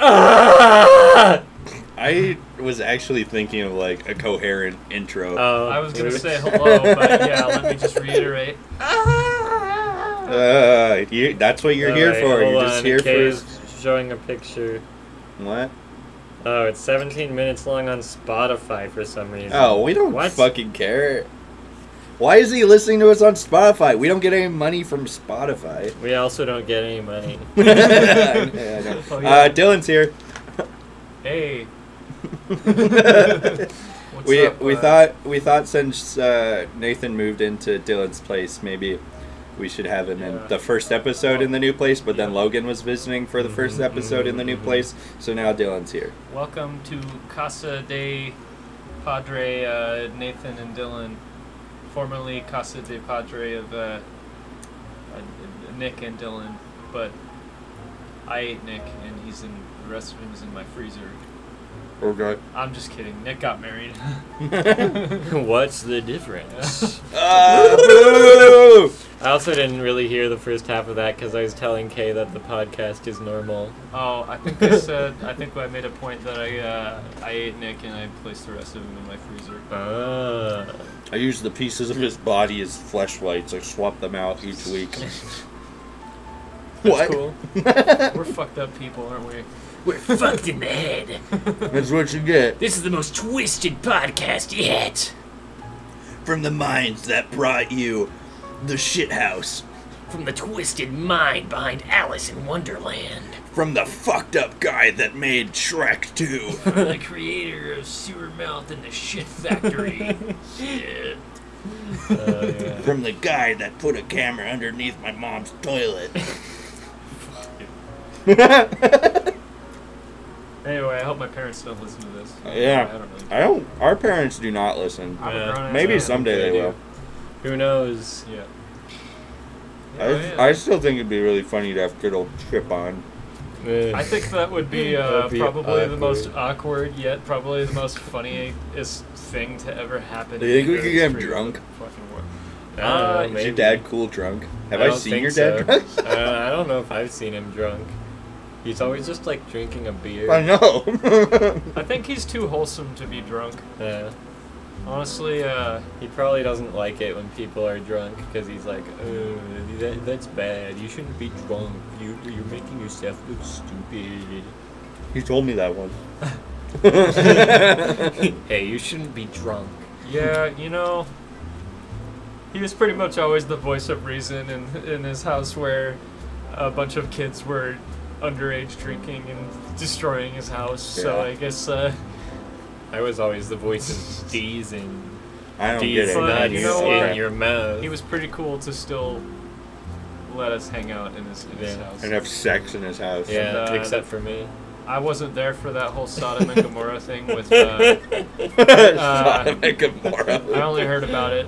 Ah! I was actually thinking of like a coherent intro. Oh, I was gonna say hello, but yeah, let me just reiterate. Uh, you, that's what you're here Alright, for. hold You're just on, here Kay's for showing a picture. what? Oh, it's 17 minutes long on Spotify for some reason. Oh, we don't What? fucking care. Why is he listening to us on Spotify? We don't get any money from Spotify. We also don't get any money. Yeah, Oh, yeah. uh, Dylan's here. Hey. What's we up, we uh, thought we thought since uh, Nathan moved into Dylan's place, maybe we should have him in the first episode in the new place. But then Logan was visiting for the 1st Mhm, episode in the new mhm, place, so now Dylan's here. Welcome to Casa de Padre uh, Nathan and Dylan, formerly Casa de Padre of uh, uh, Nick and Dylan, but I ate Nick and he's in the rest of him is in my freezer. Okay. I'm just kidding. Nick got married. What's the difference? Uh! I also didn't really hear the first half of that because I was telling Kay that the podcast is normal. oh, I think I said. I think I made a point that I uh, I ate Nick and I placed the rest of him in my freezer. Ah. I use the pieces of his body as fleshlights. I swap them out each week. That's what? cool. We're fucked up people, aren't we? We're fucked in the head. That's what you get This is the most twisted podcast yet. from the minds that brought you the shit house. From the twisted mind behind Alice in Wonderland. From the fucked up guy that made Shrek 2. From the creator of Sewer Mouth and the Shit Factory. Shit. Oh, yeah. From the guy that put a camera underneath my mom's toilet. Anyway, I hope my parents don't listen to this. Uh, yeah. I don't really. I don't. Our parents do not listen. Yeah. Maybe man. someday they they will. Who knows? Yeah. I, Yeah, I still think it'd be really funny to have good old Trip on. Eh. I think that would be, uh, be probably the most awkward. awkward yet probably the most funniest thing to ever happen. Do you in think we could get him drunk? Fucking world. I don't know, Uh, Is your dad cool drunk? Have I I, seen your dad so. drunk? uh, I don't know if I've seen him drunk. He's always just like drinking a beer. I know. I think he's too wholesome to be drunk. Yeah. Honestly, uh, He probably doesn't like it when people are drunk because he's like, oh, that, that's bad. You shouldn't be drunk. You, you're making yourself look stupid. he told me that one. hey, you shouldn't be drunk. yeah, you know, he was pretty much always the voice of reason in in his house where a bunch of kids were underage drinking and destroying his house. So I guess uh, I was always the voice of D's and I don't D's get it. Nuts you know what? in your mouth. he was pretty cool to still let us hang out in his, in his Yeah. house. And have sex in his house. yeah, and, uh, except for me. I wasn't there for that whole Sodom and Gomorrah thing with. Uh, Sodom and Gomorrah. I only heard about it.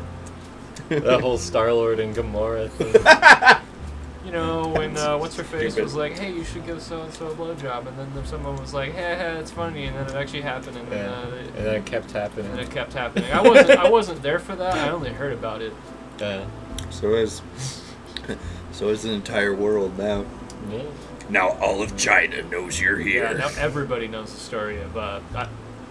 the whole Star Lord and Gamora thing. You know, when uh, what's her face Stupid. was like, "Hey, you should give so and so a blowjob," and then there- someone was like, "Hey, hey, it's funny," and then it actually happened, and then, Yeah. uh, And it, then it kept happening. and it kept happening. I wasn't, I wasn't there for that. I only heard about it. Yeah. So is so is the entire world now. Yeah. Now all of China knows you're here. Yeah, here. now everybody knows the story of. Uh, I,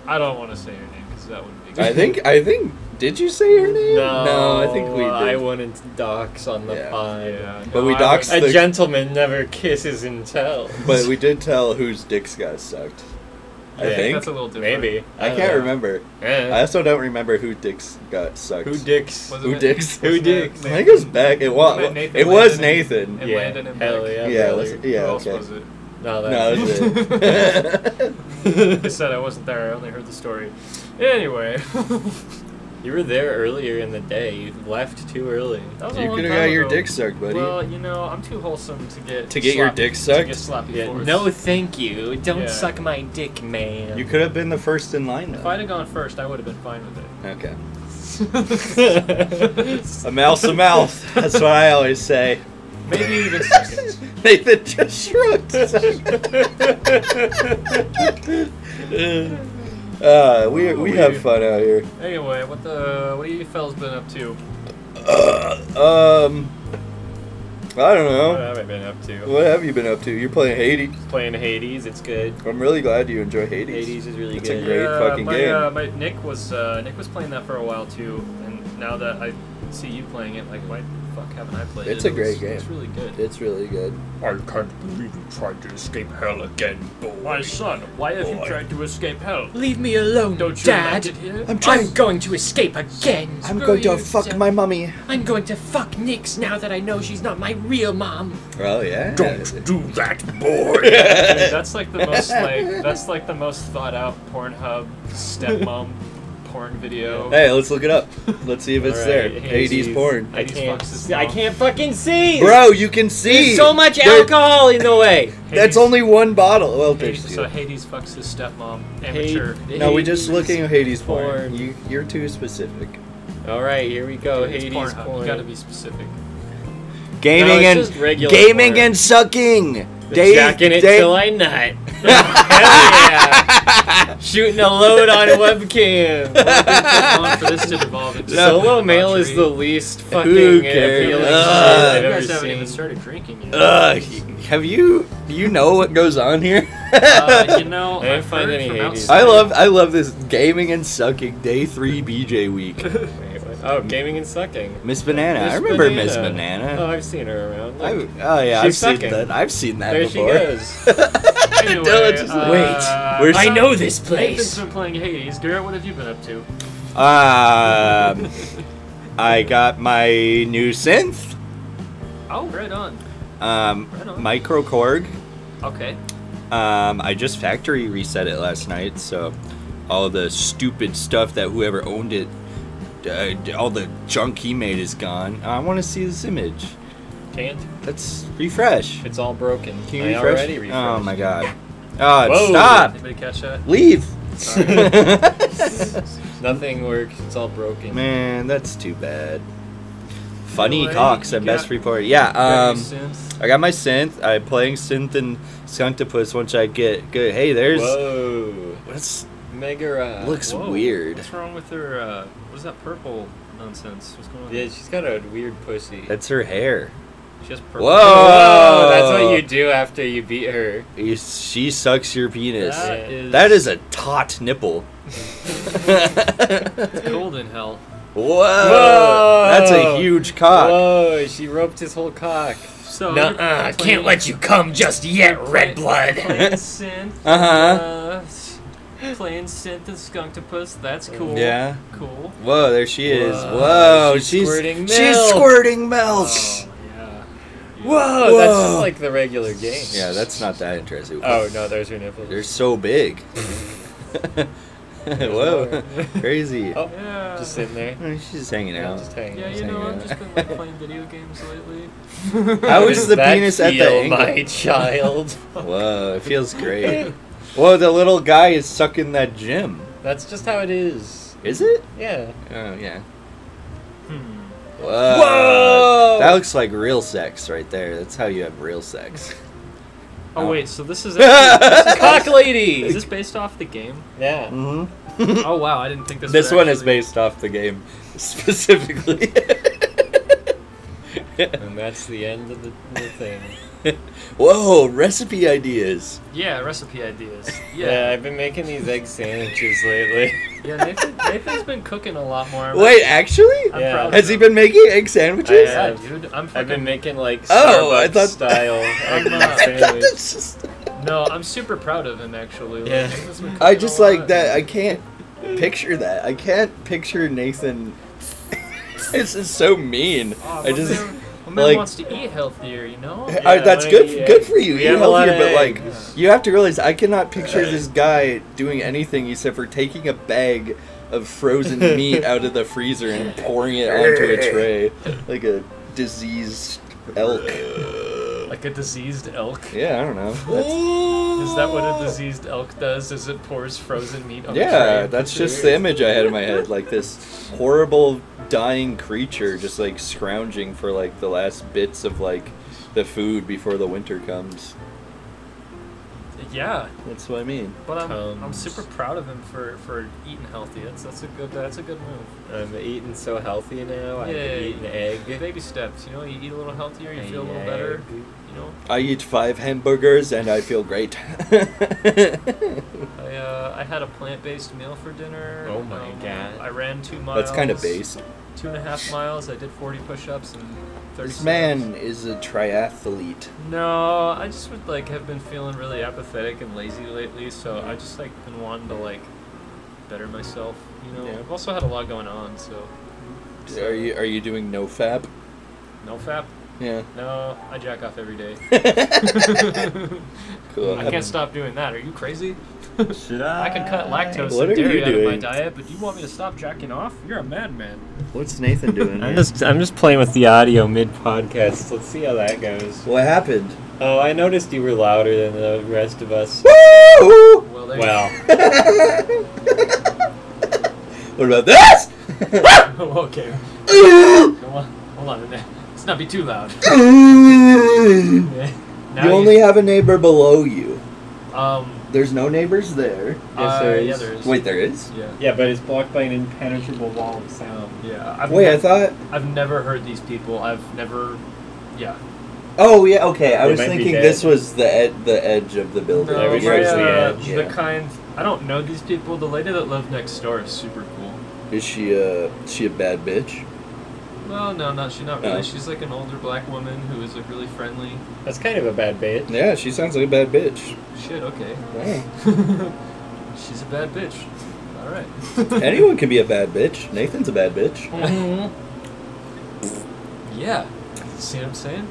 I don't want to say her name because that wouldn't be. Good. I think I think did you say her name? No, I think we did. I wouldn't dox on the Yeah. pod. Yeah, But no, we I doxed would- A The- gentleman never kisses and tells. But we did tell whose dicks got sucked. I Yeah, think. That's a little different. Maybe. I don't can't know. remember. Eh. I also don't remember who dicks got sucked. Who dicks? Wasn't Who dicks? Who dicks? I think it was back. It was. Nathan It was Landon and- Nathan. And Yeah, Landon and hell Beck? yeah. Yeah, brother. yeah, Who else okay. was it? No, No, that's that's it. I said I wasn't there. I only heard the story. Anyway, You were there earlier in the day. You left too early. that was you could have time got your dick sucked, buddy. Well, you know, I'm too wholesome to get To get your sloppy- dick To sucked? get sloppy Yeah, no, thank you. Don't Yeah. suck my dick, man. you could have been the first in line, If. I'd have gone first, I would have been fine with it. Okay. A mouth's a mouth. That's what I always say. Maybe even second. Nathan just shrugged. Uh, we we have fun out here. Anyway, what the what have you fellas been up to? Uh, um, I don't What know. have I been up to? What have you been up to? You're playing Hades. Playing Hades, it's good. I'm really glad you enjoy Hades. Hades is really good. It's a great yeah, fucking my, game. Uh, my Nick was uh, Nick was playing that for a while too, and now that I see you playing it, like why the fuck haven't I played it? It's it? a great It's- It's game. really good. It's really good. I can't believe you tried to escape hell again, boy. My son, why have you Boy. tried to escape hell? Leave me alone, Don't you Dad. like it here? I'm I'm going to escape again. I'm Screw going to you, fuck Dad. my mummy. I'm going to fuck Nyx now that I know she's not my real mom. Oh yeah. Don't do that, boy. Dude, that's like the most like that's like the most thought out Pornhub stepmom porn video. Hey, let's look it up. Let's see if it's Alright, there. Hades porn. I can't. see- I can't fucking see. Bro, you can see. There's so much There- alcohol in the way. That's only one bottle. Well, there's Hades, two. so Hades fucks his stepmom. Hades- Amateur. No, we're just Hades looking at Hades porn. porn. You, you're too specific. All right, here we go. Dude, Hades Pornhub. porn. You gotta be specific. Gaming No, and just gaming porn. and sucking. Jacking it till I nut. Hell yeah! Shooting a load on a webcam. on for this to devolve into Solo male is the least fucking Who cares? appealing shit I've You ever guys haven't even started drinking yet. Ugh, have you? Do you know what goes on here? Uh, you know, I I've find heard any from Hades. outside- I love I love this gaming and sucking day three BJ week. Oh, gaming and sucking. Miss Banana, I Miss remember Miss Banana. Banana. Oh, I've seen her around. I, oh yeah, She's I've sucking. seen that. I've seen that there she before. goes. Anyway, Dylan just- uh, Wait, where's- I know this Nathan's place. been playing Hades. Garrett, what have you been up to? Um, I got my new synth, Oh, right on. um, Right on. Micro Korg. Okay. Um, I just factory reset it last night, so all the stupid stuff that whoever owned it, uh, all the junk he made is gone. I want to see this image. Can't. Let's refresh. It's all broken. Can you I refresh? already refreshed. Oh my god. Oh, Whoa. stop! Anybody catch that? Leave. Nothing works. It's all broken. Man, that's too bad. Funny Anyway, Cox you at Best Report. Yeah, um. I got my synth. I'm playing synth and Skuntopus once I get good. Hey, there's. Whoa. What's Megara. looks Whoa, weird. What's wrong with her? Uh, what's that purple nonsense? What's going on? Yeah, she's got a weird pussy. That's her hair. She has purple. Whoa! Whoa, that's what you do after you beat her. You- She sucks your penis. That Yeah. is. That is a taut nipple. It's cold in hell. Whoa! Whoa! That's a huge cock. Whoa, she roped his whole cock. So Nuh-uh, you're I playing- can't let you come just yet, red blood. Playing synth. Uh-huh. uh, Playing synth and Skunktopus. That's cool. Yeah. Cool. Whoa, there she is. Whoa, Whoa, she's she's squirting she's squirting milk. Yeah. Whoa, that's just like the regular game. Yeah, that's not that interesting. Oh no, there's your nipples. They're so big. Whoa, crazy. Oh, Yeah. just sitting there. Oh, She's just hanging Yeah, out. just hanging. yeah, just you know, I've just been like playing video games lately. How is Does the that penis at the angle? my child? Whoa, it feels great. Whoa, the little guy is sucking that gym. That's just how it is. Is it? Yeah. Oh yeah. Hmm. Whoa. Whoa! That looks like real sex right there. That's how you have real sex. Oh Oh. wait, so this is actually, this is, Cock lady. is this based off the game? yeah. Mm-hmm. Oh wow, I didn't think this. This would one is based off the game specifically. And that's the end of the, the thing. Whoa, recipe ideas. Yeah, recipe ideas. Yeah. Yeah, I've been making these egg sandwiches lately. yeah. Nathan, Nathan's been cooking a lot more. I'm- Wait, actually? I'm Yeah. proud of Has he been making egg sandwiches? I Yeah, have. dude. I'm. I've been making like Starbucks Oh, I thought- style egg I'm, sandwich. That's just- No, I'm super proud of him actually. Like, Yeah. I just a lot. like that. I can't picture that. I can't picture Nathan. this is so mean. Oh, I my just. Man, my man like- wants to eat healthier, you know. I- that's I good. eat Good for you. We Eat have a lot healthier, but like eggs. you have to realize I cannot picture this guy doing anything except for taking a bag of frozen meat out of the freezer and pouring it onto a tray like a diseased elk. Like a diseased elk. Yeah, I don't know. That's, Is that what a diseased elk does? Is it pours frozen meat on yeah, that's just the image I had in my head. Like this horrible dying creature just like scrounging for like the last bits of like the food before the winter comes. Yeah, That's what I mean. but I'm I'm super proud of him for, for eating healthy. That's that's a good that's a good move. I'm eating so healthy now. I'm Yeah. eating egg. Baby steps, you know, you eat a little healthier, you feel a little Egg. better. You know, I eat five hamburgers and I feel great. I uh, I had a plant based meal for dinner. Oh my Um, God. I ran two miles. That's kind of based. Two and a half miles. I did forty push-ups and thirty. This man is a triathlete. No, I just would like have been feeling really apathetic and lazy lately, so I just like been wanting to like better myself. You know, Yeah. I've also had a lot going on, so. Are you are you doing no fap? No fap? Yeah. No, I jack off every day. Cool. I can't stop doing that. Are you crazy? Should I? I can cut lactose What and dairy you out of my diet, but do you want me to stop jacking off? You're a madman. What's Nathan doing? I'm just I'm just playing with the audio mid podcast. Let's see how that goes. What happened? Oh, I noticed you were louder than the rest of us. Woo! Well, Well, what about this? okay. Hold on. Hold on. Let's not be too loud. you Yeah. Now only have a neighbor below you. Um. There's no neighbors there. uh, there yeah, there is. Wait, there is. Yeah. yeah, but it's blocked by an impenetrable wall of sound. Yeah. I've Wait, I nev- thought. I've never heard these people. I've never. Yeah. Oh yeah, okay. I They was might be thinking dead. this was the ed- the edge of the building. No, No, we're the uh, edge. the Yeah. kind. I don't know these people. The lady that lived next door is super cool. Is she a is she a bad bitch? Well, no, not she. Not really. She's like an older black woman who is like really friendly. That's kind of a bad bait. Yeah, she sounds like a bad bitch. Shit. Okay. Yeah. She's a bad bitch. All right. Anyone can be a bad bitch. Nathan's a bad bitch. Mm-hmm. Yeah. See what I'm saying?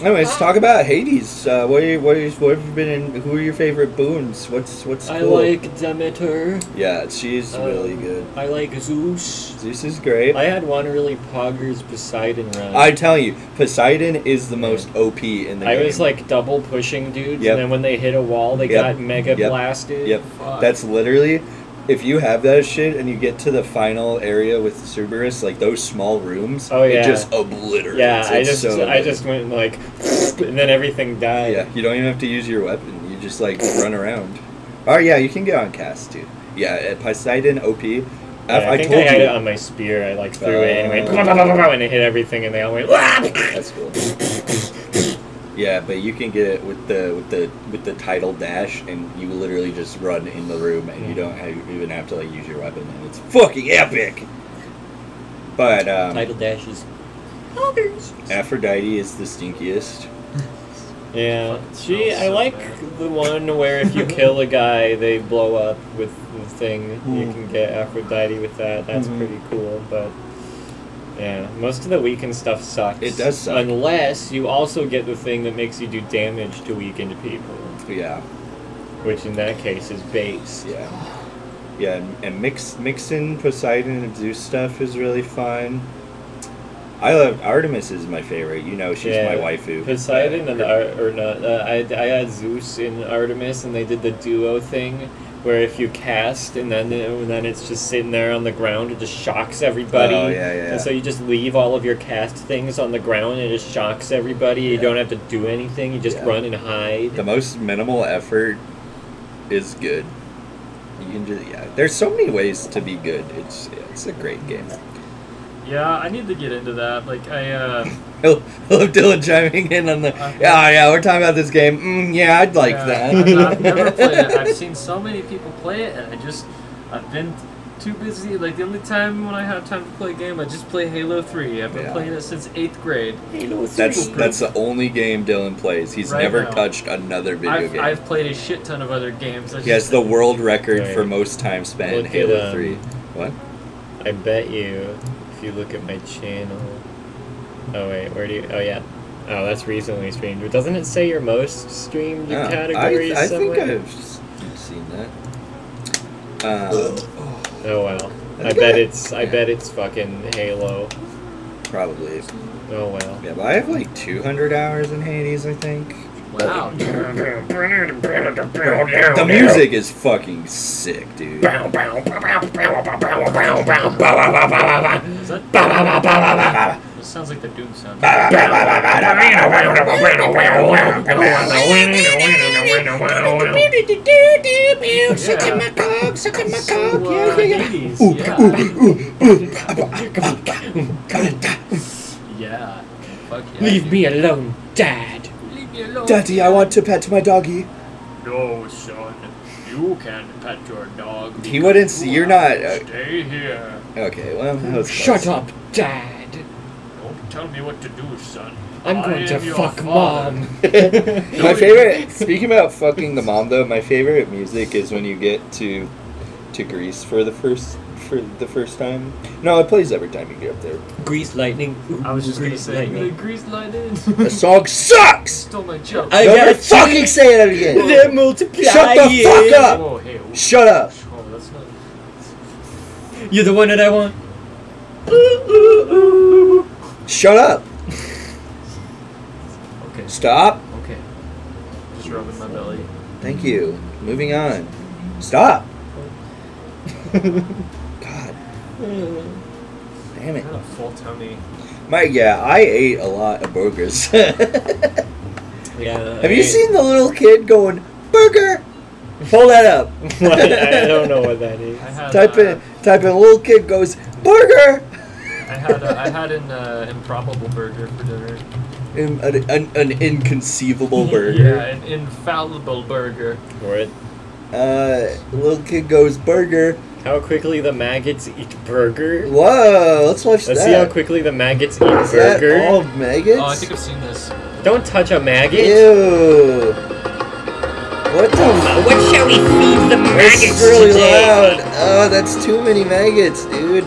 Anyways, talk about Hades. Uh, what, are you, what, are you, what have you been in? Who are your favorite boons? What's what's I cool? like Demeter. Yeah, she's Um, really good. I like Zeus. Zeus is great. I had one really poggers Poseidon run. I tell you, Poseidon is the most OP in the I game. was like double pushing dudes, Yep. and then when they hit a wall, they Yep. got mega Yep. blasted. Yep. Fuck. That's literally, if you have that shit and you get to the final area with Cerberus, like those small rooms, Oh, yeah. it just obliterates. Yeah, I just so I just went like, and then everything died. Yeah, you don't even have to use your weapon. You just like run around. Oh yeah, you can get on cast too. Yeah, at Poseidon OP. Yeah, I, I, think I had you. it on my spear. I like threw it and it went Uh, and it hit everything, and they all went. That's cool. Yeah, but you can get it with the with the with the tidal dash, and you literally just run in the room, and you don't have, even have to like use your weapon, and it's fucking epic. But um, Tidal dashes. Aphrodite is the stinkiest. Yeah, she. smells I like bad. the one where if you kill a guy, they blow up with the thing. You Mm. can get Aphrodite with that. That's Mhm. pretty cool. But yeah, most of the weakened stuff sucks. It does suck. Unless you also get the thing that makes you do damage to weakened people, Yeah, which in that case is base. yeah, yeah. And, and mix mixing Poseidon and Zeus stuff is really fun. I love Artemis is my favorite. You know, she's Yeah, my waifu. Poseidon and Uh, Ar- or not? Uh, I I had Zeus and Artemis, and they did the duo thing. Where if you cast and then and then it's just sitting there on the ground, it just shocks everybody. Oh, yeah, yeah. And so you just leave all of your cast things on the ground, and it just shocks everybody. You don't have to do anything. You just Yeah. run and hide. the most minimal effort is good. You can just yeah. There's so many ways to be good. It's it's a great game. Yeah, I need to get into that. Like I. uh... I love Dylan chiming in on the yeah yeah. We're talking about this game. Mm, yeah, I'd like Yeah, that. I've, I've never played it. I've seen so many people play it, and I just I've been too busy. Like the only time when I have time to play a game, I just play Halo Three. I've been Yeah. playing it since eighth grade. Halo Three. That's that's the only game Dylan plays. He's Right never now. touched another video I've, game. I've played a shit ton of other games. I he has the world record Right. for most time spent in Look at, Halo um, Three. What? I bet you, if you look at my channel. Oh wait, where do you? Oh yeah. Oh, that's recently streamed. But Doesn't it say your most streamed Yeah, categories I, I think? I've seen that. Um, Oh well. I I bet I- it's I bet it's fucking Halo. probably. Oh well. Yeah, but I have like 200 hours in Hades, I think. Wow. The music is fucking sick, dude. Is that, Sounds like the Doom sound. Sucking my cock, sucking my cock, uh, yeah, yeah, yeah. yeah. Yeah. Fuck yeah. Leave me alone, Dad. Leave me alone. Daddy, I want to pet my doggy. No, son. You can't pet your dog. He wouldn't see- you're not, uh, Stay here. Okay, well, that was Shut close. up, Dad. Don't tell me what to do, son. I'm going to fuck mom. my favorite. Speaking about fucking the mom, though, my favorite music is when you get to to Greece for the first for the first time. No, it plays every time you get up there. Grease lightning. I was just gonna say, lightning. the grease Lightning. The song sucks. Stole my joke. I Don't got ever fucking say that again. They're multiplying. Shut the fuck up. Whoa, hey, whoa. Shut up. Oh, that's not. You're the one that I want. Shut up. Okay. Stop. Okay. Just rubbing my belly. Thank you. Moving on. Stop. God damn I it. got a full tummy. My yeah, I ate a lot of burgers. yeah. Have Yeah. you seen the little kid going burger? Pull that up. What? I don't know what that is. Had. Type uh, in type in little kid goes burger. I had. Uh, I had an uh, improbable burger for dinner. An, an, an inconceivable burger. Yeah, an infallible burger. What? Uh, little kid goes burger. How quickly the maggots eat burger? Whoa, let's watch Let's that. see how quickly the maggots eat Is that burger. all maggots? Oh, I think I've seen this. Don't touch a maggot. Ew. What the? What shall we feed the maggots That's really loud. Oh, that's too many maggots, dude.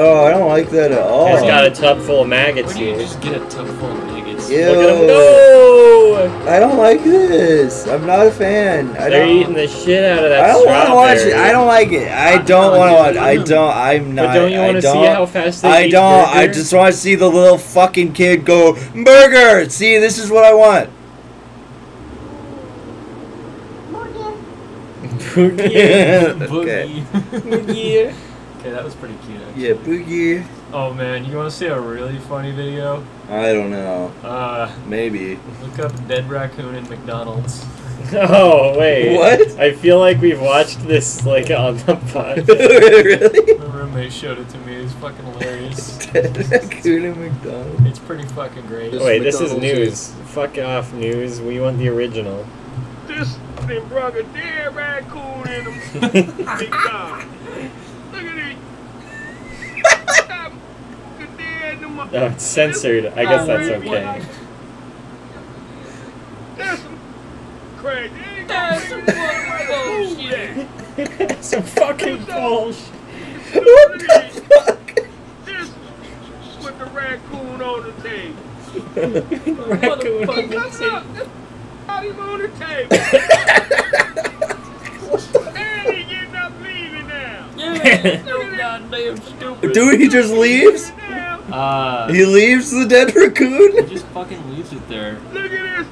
Oh, I don't like that at all. It's got a tub full of maggots Why do you here. just get a tub full of maggots? Ew. Look at them go! I don't like this. I'm not a fan. I They're don't. eating the shit out of that I don't want to watch it. I don't like it. I I- don't want to watch. you I don't. don't. I'm not. But don't you want to see how fast they I eat don't. I just want to see the little fucking kid go burger. See, this is what I want. Boogie. okay. Boogie. Okay, that was pretty cute. Actually. Yeah, boogie. Oh man, you want to see a really funny video? I don't know. Uh, Maybe. look up dead raccoon in McDonald's. Oh wait. What? I feel like we've watched this like on the pod. really? My roommate showed it to me. It's fucking hilarious. Dead Raccoon and McDonald's. It's pretty fucking great. This Wait, this is McDonald's news. Fuck off, news. We want the original. This they brought a dead raccoon in them. Big time. Look at it. Stop. The dead in my- Oh, it's censored. I guess that's okay. That's some crazy. Ain't gonna bullshit. Some fucking bullshit. What the fuck? This with the raccoon on the table. Raccoon on the table. look. This on the table. and he getting up leaving now. Yeah, so goddamn stupid. Dude, he just leaves? Now, Uh, He leaves the dead raccoon. he just fucking leaves it there. Look at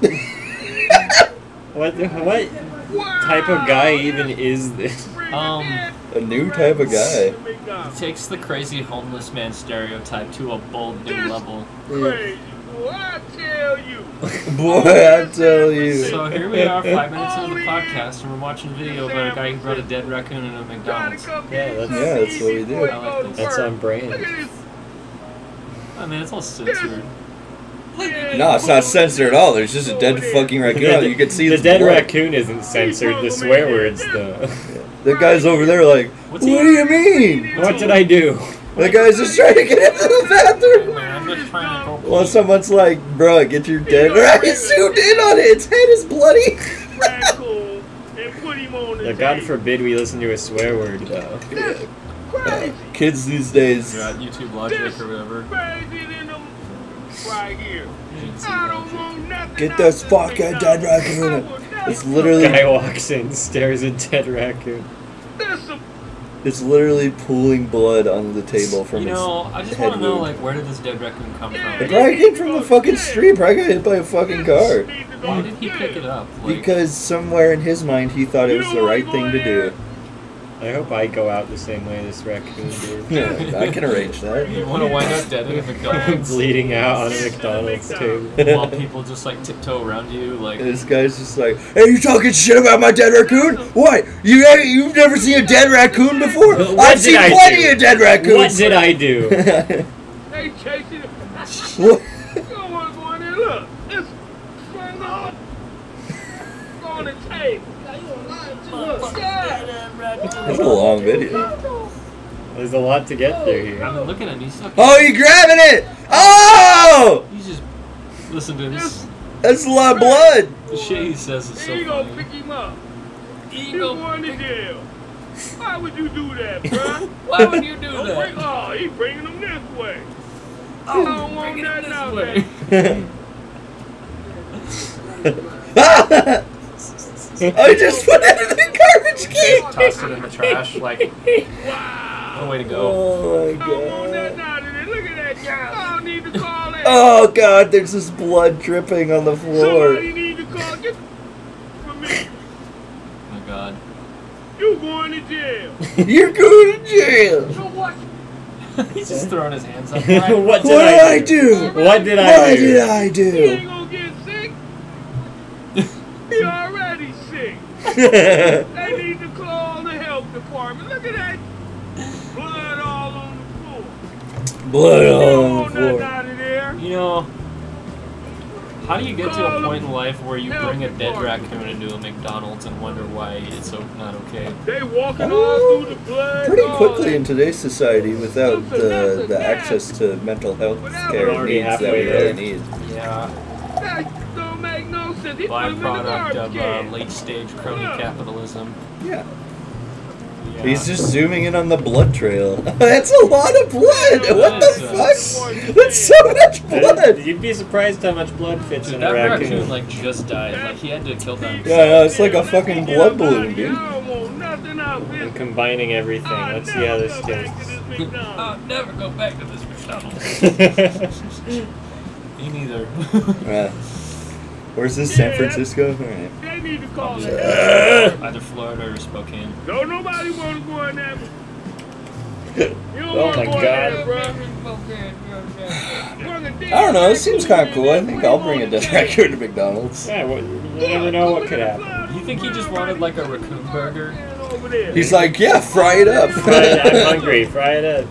this. What? What. Wow. type of guy even is this? Um, A new type of guy. McDonald's. Takes the crazy homeless man stereotype to a bold new This- level. Crazy. Boy, I tell you. Boy, I tell you. So here we are, five minutes into the podcast, and we're watching a video about a guy who brought a dead raccoon into a McDonald's. Yeah, that's- Yeah, that's what we do. I like this. That's on brand. Look at this. I mean, it's all censored. No, it's not censored at all. There's just a dead fucking raccoon. You can see the dead blood. raccoon isn't censored. The swear words, though. The guy's over there like, What's what do you mean? what did I do? The guy's just trying to get into the bathroom. Man, I'm just trying to Well, someone's like, bro, get your dead rat zoomed in on it. Its head is bloody. Raccoon and put him on the Yeah, God forbid we listen to a swear word, though. Crazy. Kids these days. You're at YouTube Logic or whatever. Crazy than them right here. You should see I don't want nothing Get else this than fucking dead raccoon. I will never It's literally, Guy walks in, stares at dead raccoon. It's literally pooling blood on the table from You its. know, I just want to know, like, where did this dead raccoon come It from? probably came from the fucking street. Probably got hit by a fucking car. need to go Why did he pick it up? Like, Because somewhere in his mind he thought it was the right thing to do. I hope I go out the same way this raccoon did. Yeah, I can arrange that. You want to wind up dead in a McDonald's Bleeding out on a McDonald's too. while people just like tiptoe around you, like And this guy's just like, "Hey, you talking shit about my dead raccoon? What? You you've never seen a dead raccoon before? What I've seen I plenty do? of dead raccoons." What did I do? They chasing it. What? You don't want to go in there. Look, it's strung on. Go on the tape. Look, yeah. That's a long video. There's a lot to get through here. I here. mean, look at him. He's fucking. Oh, you're grabbing it? Oh, He's just listen to this. that's a lot of blood. The shit he says is so Here you go, funny. pick him up. He You go going to pick- jail. Why would you do that, bruh? Why would you do Don't bring, that? oh, he bringing them this way. I Oh, don't want bring it nothing this out way. there. I just put it in the garbage can. Tossed it in the trash. Like, Wow. no way to go. Oh I my don't want god. nothing out of there. Look at that guy. I don't need to call that. Oh god, there's this blood dripping on the floor. Somebody need to call. Get for me. Oh my god. You're going to jail. You're going to jail. So what? He's just throwing his hands up. what did What did I I do? What did I What I did do? I He do? ain't gonna get sick. He already sick. They need to call the health department. Look at that blood all on the floor. Blood You all on the floor. out of there. You know, how do you get to a point in life where you bring a dead raccoon into a McDonald's and wonder why it's so not okay? They walking all through the blood. Pretty quickly in today's society without the, the access to mental health care needs that we really need. Yeah, That don't make no sense. He put him in the byproduct of uh, late stage crony Yeah. capitalism. Yeah. Yeah. He's just zooming in on the blood trail. That's a lot of blood! What the fuck? That's so much blood! You'd be surprised how much blood fits Dude, in that a raccoon. raccoon. like just died. Like he had to kill that. Yeah, no, it's like a fucking blood balloon, dude. I don't want nothing out of And combining everything. Let's see how this go goes. I'll never go back to this McDonald's. Me neither. Uh, where's this? San Francisco? Alright. They need to call Probably it. Either Florida or Spokane. Don't nobody want to go in there. Oh my God. in there, bro. I don't know, it seems kind of cool. I think I'll bring a dead raccoon to McDonald's. yeah, well, you never know what could happen. You think he just wanted like a raccoon burger? He's like, yeah, fry it up. Fry it, I'm hungry. Fry it up.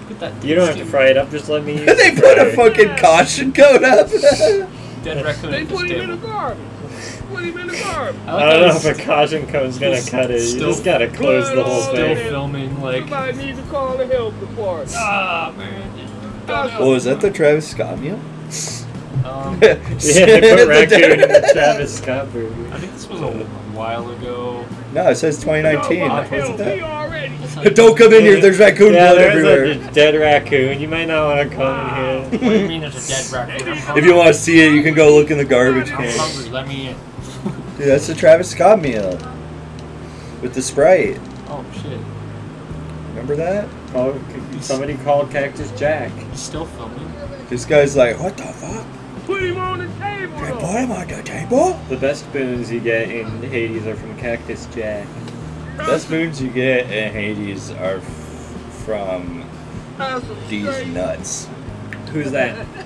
Look at that. You don't have to fry it up. Just let me use they put a fucking caution code up. Dead raccoon They put him in the table. garbage. Put him in the garbage. I don't know he's if a caution code's gonna cut it. You still- just gotta close the whole thing. still filming like. Somebody needs to call the help department. Ah man. oh, is that the Travis Scott meal? Um, Yeah, they put raccoon in the Travis Scott burger. I think this was a while ago. No, it says 2019. No, What's hell, it he that? already. That's not- Don't come in here. There's raccoon yeah, blood there's everywhere. a dead raccoon. You might not want to come in What do here. you mean there's a dead raccoon? If you want to see it, you can go look in the garbage I'm can. hungry. Let me in. Dude, that's the Travis Scott meal with the Sprite. Oh shit. Remember that? Call, somebody called Cactus Jack. He's still filming. This guy's like, what the fuck? Put him on the table. They though. put him on the table? The best boons you get in Hades are from Cactus Jack. The Best moons you get in Hades are f- from these straight- nuts. Who's that?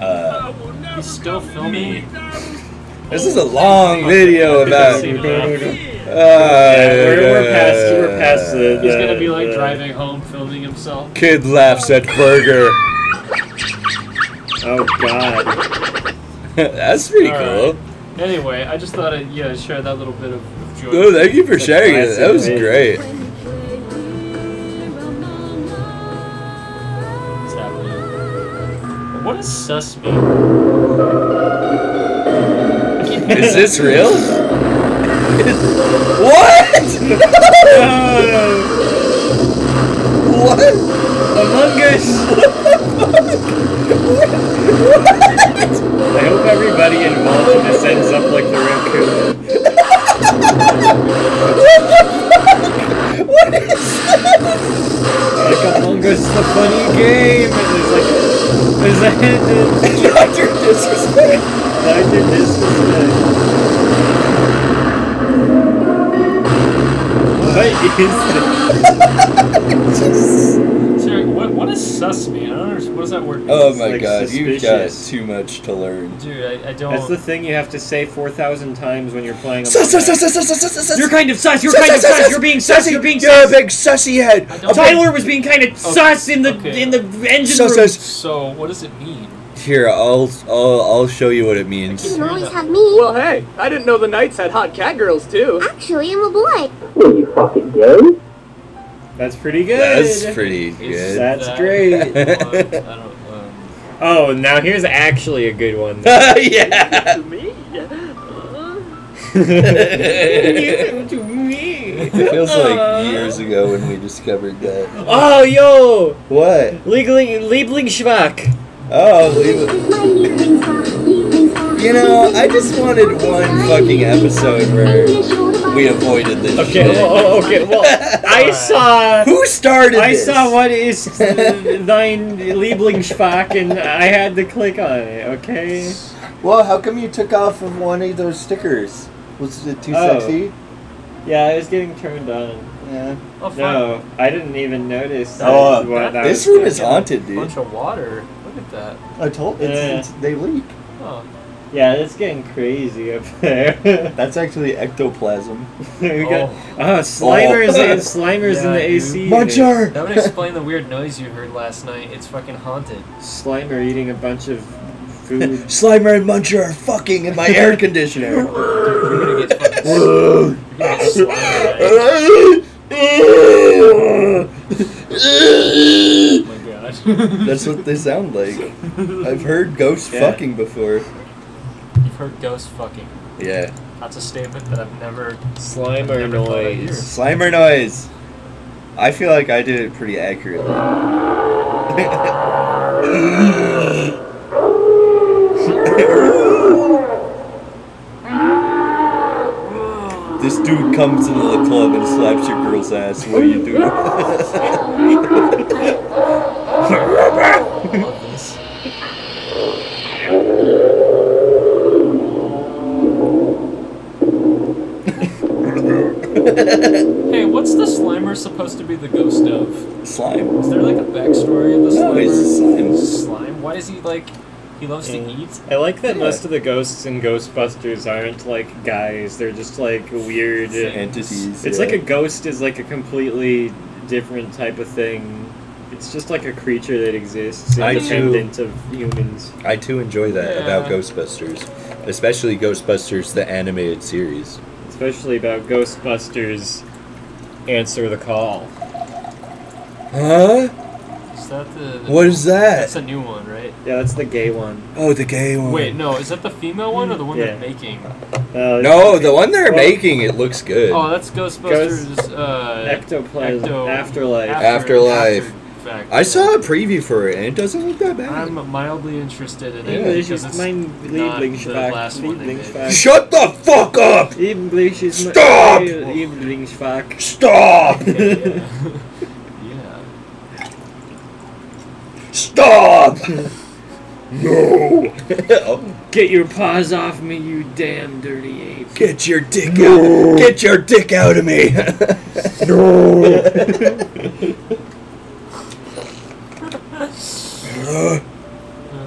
Uh, I will never He's still filming. McDonald's. this is a long video about. Uh, we're, we're past. We're past the. He's gonna be like the- driving home, filming himself. Kid laughs at burger. Oh God. That's pretty All cool. right. Anyway, I just thought I'd yeah share that little bit of, of joy. Oh, thank you for sharing it. That was video. great. What's happening? What does sus mean? Is this real? what? what? Among Us. I hope everybody involved in this ends up like the raccoon. What is this? Like Among Us, the funny game. And there's like, there's a hidden. Dr. Disrespect? Did this. this, is this? What, what is sus mean? I don't understand. What does that word mean? Oh my like god, you've got too much to learn. Dude, I, I don't. That's the thing you have to say 4,000 times when you're playing. Sus, Among sus, sus, Us. sus, sus, sus, sus, sus. You're kind of sus. You're Sus, kind of sus, sus, sus. You're being sus. sussy. You're being You're a big sussy head. Tyler was being kind of sus in the Okay. in the engine Sus, room. sus. So, what does it mean? Here, I'll, I'll, I'll show you what it means. You can always have me. Well, hey, I didn't know the Knights had hot cat girls too. Actually, I'm a boy. Will you fucking gay? That's pretty good. That's pretty Is good. That's that great. I don't. Um, Oh, now here's actually a good one. yeah. To me? To me. It feels like years ago when we discovered that. Oh, yo! What? Liebling, Lieblingsschwack. Oh, leave it. My Lieblingsfach, Lieblingsfach. You know, I just wanted one fucking episode where we avoided this Okay, shit. well, oh, okay, well, I saw. Who started I this? saw what is thine Lieblingsschwack, and I had to click on it. Okay. Well, how come you took off of one of those stickers? Was it too Oh. sexy? Yeah, I was getting turned on. Yeah. oh, fuck. No, I didn't even notice. that Oh, what uh, that This was room is haunted, dude. A bunch of water. Look at that. I told Yeah. it's, it's, they leak. Oh, Yeah, it's getting crazy up there. That's actually ectoplasm. we got Oh. oh, Slimer's Oh. in Slimer's in Yeah, the dude. AC. unit. Muncher! that would explain the weird noise you heard last night. It's fucking haunted. Slimer eating a bunch of food. Slimer and Muncher are fucking in my air conditioner. You're gonna get fucking. you're gonna get slimed, Oh my god. That's what they sound like. I've heard ghosts Yeah. fucking before. You've heard ghosts fucking. Yeah. That's a statement that I've never. Slimer Never thought I'd hear. noise. Slimer noise. I feel like I did it pretty accurately. this dude comes into the club and slaps your girl's ass. What do you do? Love this. hey, what's the Slimer supposed to be the ghost of? Slime. Is there like a backstory of the No, Slimer? he's slime. He's slime. Why is he like? He loves Yeah. to mm. eat. I like that Yeah. most of the ghosts in Ghostbusters aren't like guys. They're just like weird. Entities. It's yeah. like a ghost is like a completely different type of thing. It's just like a creature that exists I too- independent of humans. I too enjoy that Yeah. about Ghostbusters, especially Ghostbusters the animated series. Especially about Ghostbusters Answer the Call. Huh? Is that the? the What is that? That's a new one, right? Yeah, that's the gay one. Oh, the gay one. Wait, no. Is that the female one or the one Yeah. they're making? Uh, No, the one they're Well- making it looks good. Oh, that's Ghostbusters. uh, Ectoplasm. Ecto- Afterlife. After- Afterlife. After fact, I saw a preview for it and it doesn't look that bad. I'm mildly interested in it English because is it's mein not the Lieblingsfach. last one. Lieblingsfach. Shut the fuck up! English is my Stop! Lieblingsfach. Stop! Okay, yeah. yeah. Stop! no! Get your paws off me, you damn dirty ape. Get your dick out! Get your dick out of me! Uh,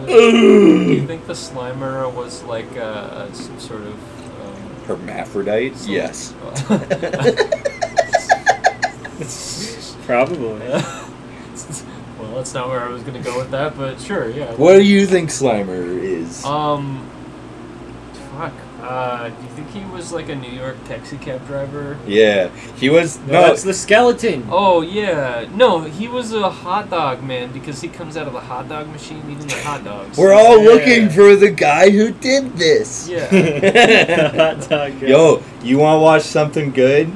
do you think the Slimer was like uh, some sort of um, Hermaphrodite? some- Yes. Probably. well, that's not where I was gonna go with that, but sure, yeah. What do you think Slimer is? Um, fuck. Uh, do you think he was like a New York taxi cab driver? yeah, he was. No, No, that's the skeleton. Oh yeah, no, he was a hot dog man because he comes out of the hot dog machine eating the hot dogs. we're all Yeah. looking for the guy who did this. yeah. Hot dog guy. Yo, you want to watch something good?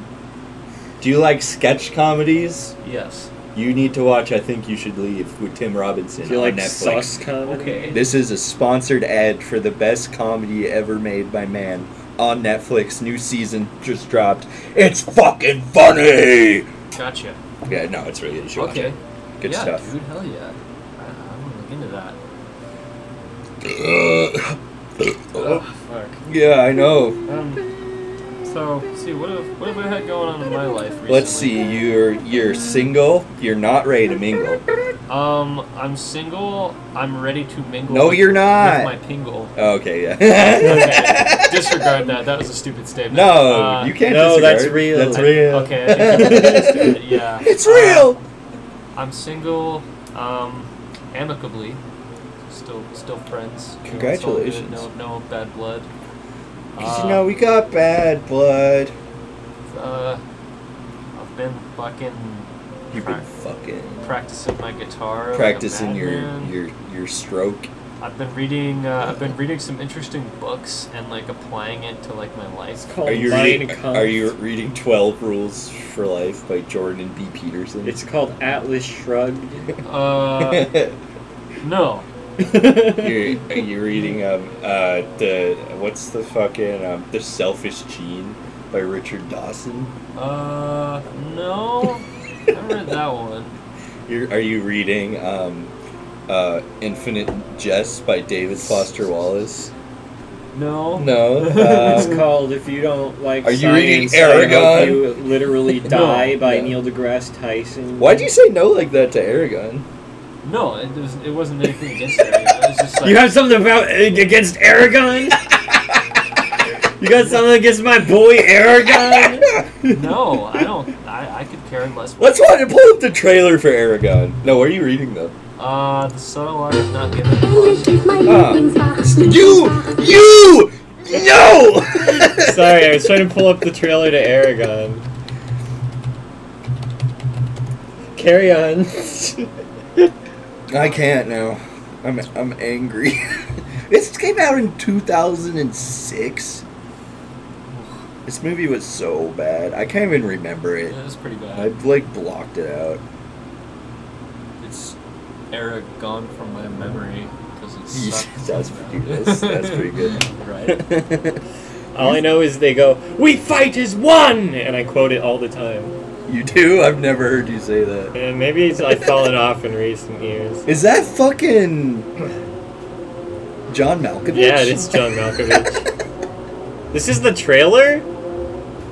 Do you like sketch comedies? yes. You need to watch I Think You Should Leave with Tim Robinson you on like Netflix. sus comedy? Okay. This is a sponsored ad for the best comedy ever made by man on Netflix. New season just dropped. It's fucking funny. Gotcha. Yeah, no, it's really good. You should watch Okay. it. Good yeah, stuff. dude. Hell yeah. I, I want to look into that. Oh, fuck. yeah, I know. Um, So, let's see, what have, what have I had going on in my life recently? Let's see. You're you're single. You're not ready to mingle. Um, I'm single. I'm ready to mingle. No, with, you're not. With my pingle. Okay, yeah. okay, disregard that. That was a stupid statement. No, Uh, you can't. No, disregard. that's real. That's I- real. Okay, I think it, yeah. It's Uh, real. I'm single, um, amicably. Still, still friends. You know, it's all good, Congratulations. No, no bad blood. 'Cause, Uh, you know we got bad blood. uh, I've been fucking You've been fucking practicing my guitar. like practicing your your your stroke. I've been reading. Uh, I've been reading some interesting books and like applying it to like my life. called Are you reading? Kampf. Are you reading Twelve Rules for Life by Jordan B. Peterson? It's called Atlas Shrugged. Uh, no. you're, are you reading um uh the what's the fucking um the Selfish Gene by Richard Dawson? Uh, no. I haven't read that one. You're, are you reading um uh Infinite Jest by David Foster Wallace? No. No. it's Um, called If You Don't Like Are you reading Science, I Hope Eragon? You Literally Die by No. Neil deGrasse Tyson. why'd you say no like that to Eragon? No, it was. It wasn't anything against it. It was just like. You have something about against Eragon? you got something against my boy Eragon? No, I don't. I, I could care less. Let's watch pull up the trailer for Eragon. No, what are you reading though? Uh, the subtle art is not given. English is my Ah. Lieblingsfach. You! You! No! Sorry, I was trying to pull up the trailer to Eragon. Carry on. I can't now. I'm I'm angry. this came out in 2006. This movie was so bad. I can't even remember it. It was pretty bad. I've like blocked it out. It's era gone from my memory because it's. That's pretty good. That's, that's pretty good. right. all I know is they go, "We fight as one," and I quote it all the time. You do? I've never heard you say that. And maybe it's, I've fallen off in recent years. Is that fucking John Malkovich? Yeah, it is John Malkovich. this is the trailer?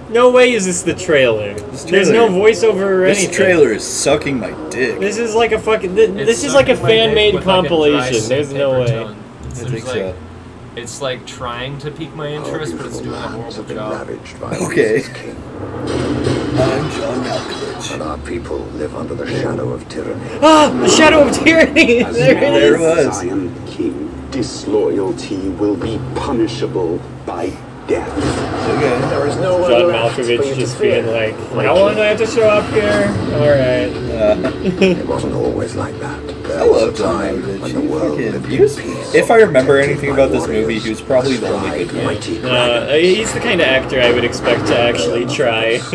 No way is this the trailer. This trailer There's no voiceover or This anything. trailer is sucking my dick. This is like a fucking. Th- this is like a sucking my dick fan made with, like, compilation. There's no way. tongue. I there's think like, so. It's like trying to pique my interest, but it's doing a horrible job. Okay. I'm John Malkovich. And our people live under the shadow of tyranny. Ah! The Shadow of Tyranny! As there it There is! it as was. I am king, disloyalty will be punishable by death. Okay. There is no John Malkovich just being like, how long do I have to show up here? Alright. Uh, It wasn't always like that. There I love a John time Malkovich. when the world fucking- lived was- peace. if I remember anything about this movie, he was probably the only astride good one. Uh, he's the kind of actor I would expect to actually try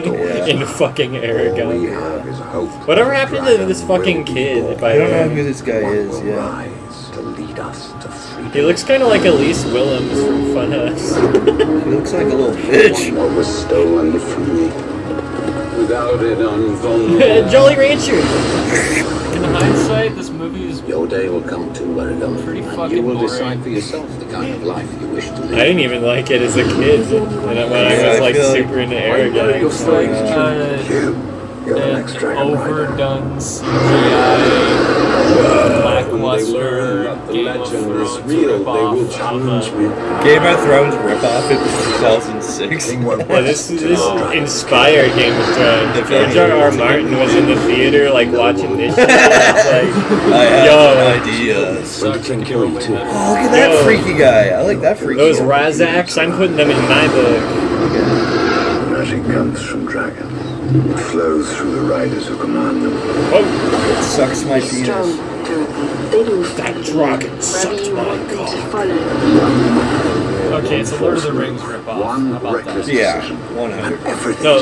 in fucking Eragon. have is hope. Whatever happened to this fucking kid, born. if I I don't know who this guy is. will Yeah. to lead us to freedom. He looks kind of like Elyse Willems from Funhaus. He looks like a little bitch. What was stolen from me. Without it, I'm vulnerable. Jolly Rancher! In hindsight, this movie is Your day will come too, Eragon. Pretty and fucking You will boring. decide for yourself the kind of life you wish to live. I didn't even like it as a kid when I, when I was like feel super into it's Eragon. like uh, You, you're the an next dragon rider. overdone CGI, lackluster that the Game of legend is Thrones real, they ripoff will of challenge me. Game of Thrones ripoff in 2006. Yeah, this this inspired Game of Thrones. If George R. R. Martin was in the theater, like watching this shit. Like, I have Yo. an idea. sucks When at you kill me too. Oh, look at that Yo. freaky guy. I like that freaky those. Ra'zacs, I'm putting them in my book. Magic comes from dragons. It flows through the riders who command them. Oh, It sucks my penis. Strong, Dorothy. They will that fight dragon wherever sucked my want cock. Okay, it's a Lord of the Rings ripoff. One How about that? reckless Yeah, decision, 100. No,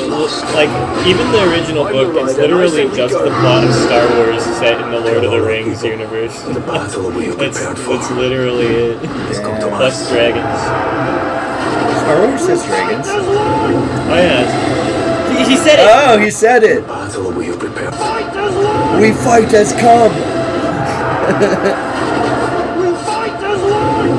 like even the original book, it's literally just the plot of Star Wars set in the Lord of the Rings universe. The battle we have That's that's literally it. has come to Plus dragons. Star Wars says dragons. Oh yeah, he, he said it. Oh, he said it. We have We fight as come. We fight as one!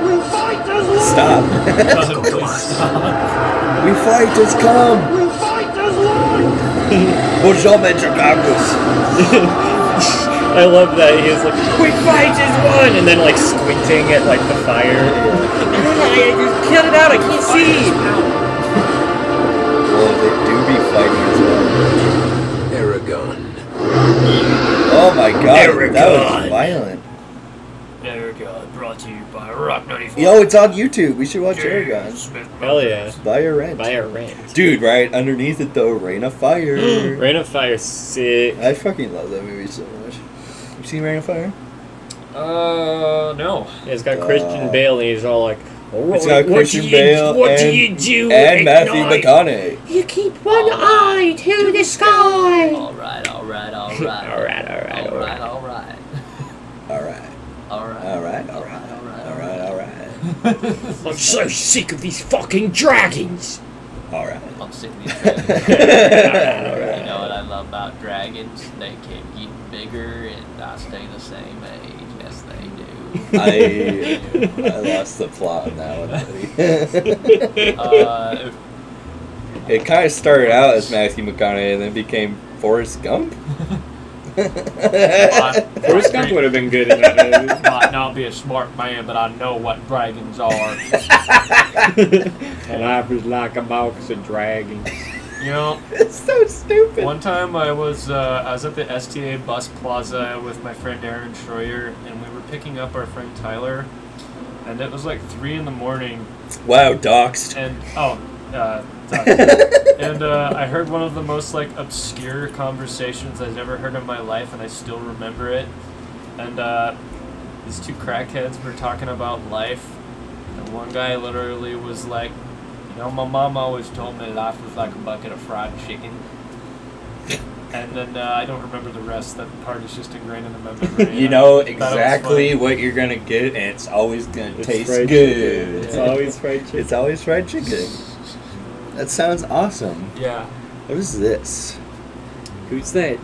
We fight as one! stop. God, please stop. we fight as come. We fight as one! Bonjour, Dragos. I love that he is like, we fight as one, and then like squinting at like the fire. I just cut it out. I can't see. Well, they do be fighting as well. Eragon. Oh my god, that was violent. Eragon brought to you by Rock 94. Yo, it's on YouTube. We should watch Eragon. Hell yeah. Buy a rent. Buy a rent. Dude, right underneath it though, Reign of Fire. Reign of Fire, sick. I fucking love that movie so much. You seen Reign of Fire? Uh, no. Yeah, it's got Christian Uh, Bale, and he's all like, It's got what Christian do you- Bale what and, do you do and Matthew night? McConaughey. You keep one eye to the sky. Alright, alright, alright. all right, all right, all right. Alright, alright. Alright, Alright. alright, alright, alright, alright, I'm so sick of these fucking dragons! alright. I'm sick of these dragons. You know what I love about dragons? They keep getting bigger and I stay the same age. Yes, they do. I I lost the plot on that one. Uh, it kind of started out as Matthew McConaughey and then became Forrest Gump. Forrest Gump would have been good in that movie. Might not be a smart man, but I know what dragons are. and I was like a box of dragons. You know, it's so stupid. one time I was uh, I was at the STA bus plaza with my friend Aaron Schroyer, and we were picking up our friend Tyler, and it was like three in the morning, Wow, doxed. and oh, uh, and uh, I heard one of the most like obscure conversations I've ever heard in my life, and I still remember it. And uh, these two crackheads were talking about life, and one guy literally was like, "You know, my mom always told me life was like a bucket of fried chicken." And then uh, I don't remember the rest. That part is just ingrained in the memory. You know thought it was exactly what you're gonna get, and it's always gonna It's taste fried good. It's always fried chicken. It's always fried chicken. That sounds awesome. Yeah. What is this? Who's that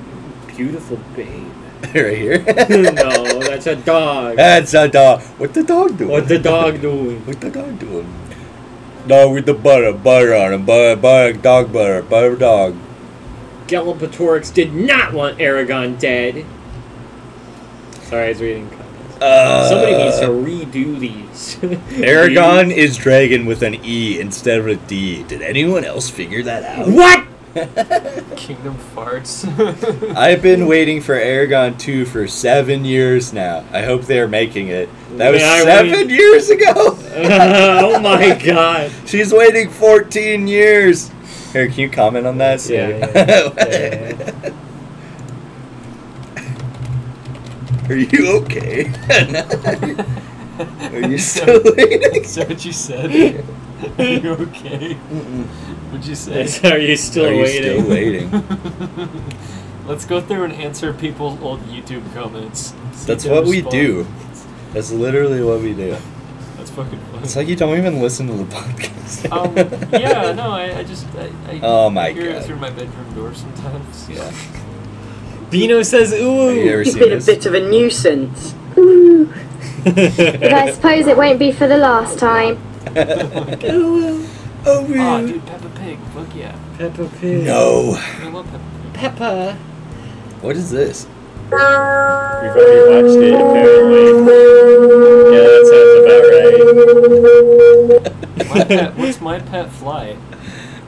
beautiful babe? right here. no, that's a dog. That's a dog. What the dog doing? What the dog doing? What the dog doing? Dog with the butter, butter on him, butter, butter, dog butter, butter dog. Galbatorix did not want Eragon dead. Sorry, I was reading comments. Uh, Somebody needs to redo these. Eragon is dragon with an E instead of a D. Did anyone else figure that out? What? Kingdom farts. I've been waiting for Eragon 2 for seven years now. I hope they're making it. That was Yeah, seven waited- years ago. oh my god. She's waiting 14 years. Here, can you comment on that? Yeah, yeah, yeah. Are you okay? Are you still waiting? Is that what you said? Are you okay? What'd you say? Yes, Are you still Are you waiting? still waiting? Let's go through and answer people's old YouTube comments. That's if they what we do. That's literally what we do. That's fucking fun. It's like you don't even listen to the podcast. um, yeah, no, I, I just I, I Oh my hear it God. through my bedroom door sometimes. Yeah. Bino says, ooh. Have you ever You've seen been a bit of a nuisance. Ooh. But I suppose it won't be for the last time. oh, Ah, dude, Peppa Pig, fuck yeah. Peppa Pig. No. I love Peppa Peppa. What is this? We've already watched it, apparently. Yeah, that sounds My about pet, right. what's my pet fly?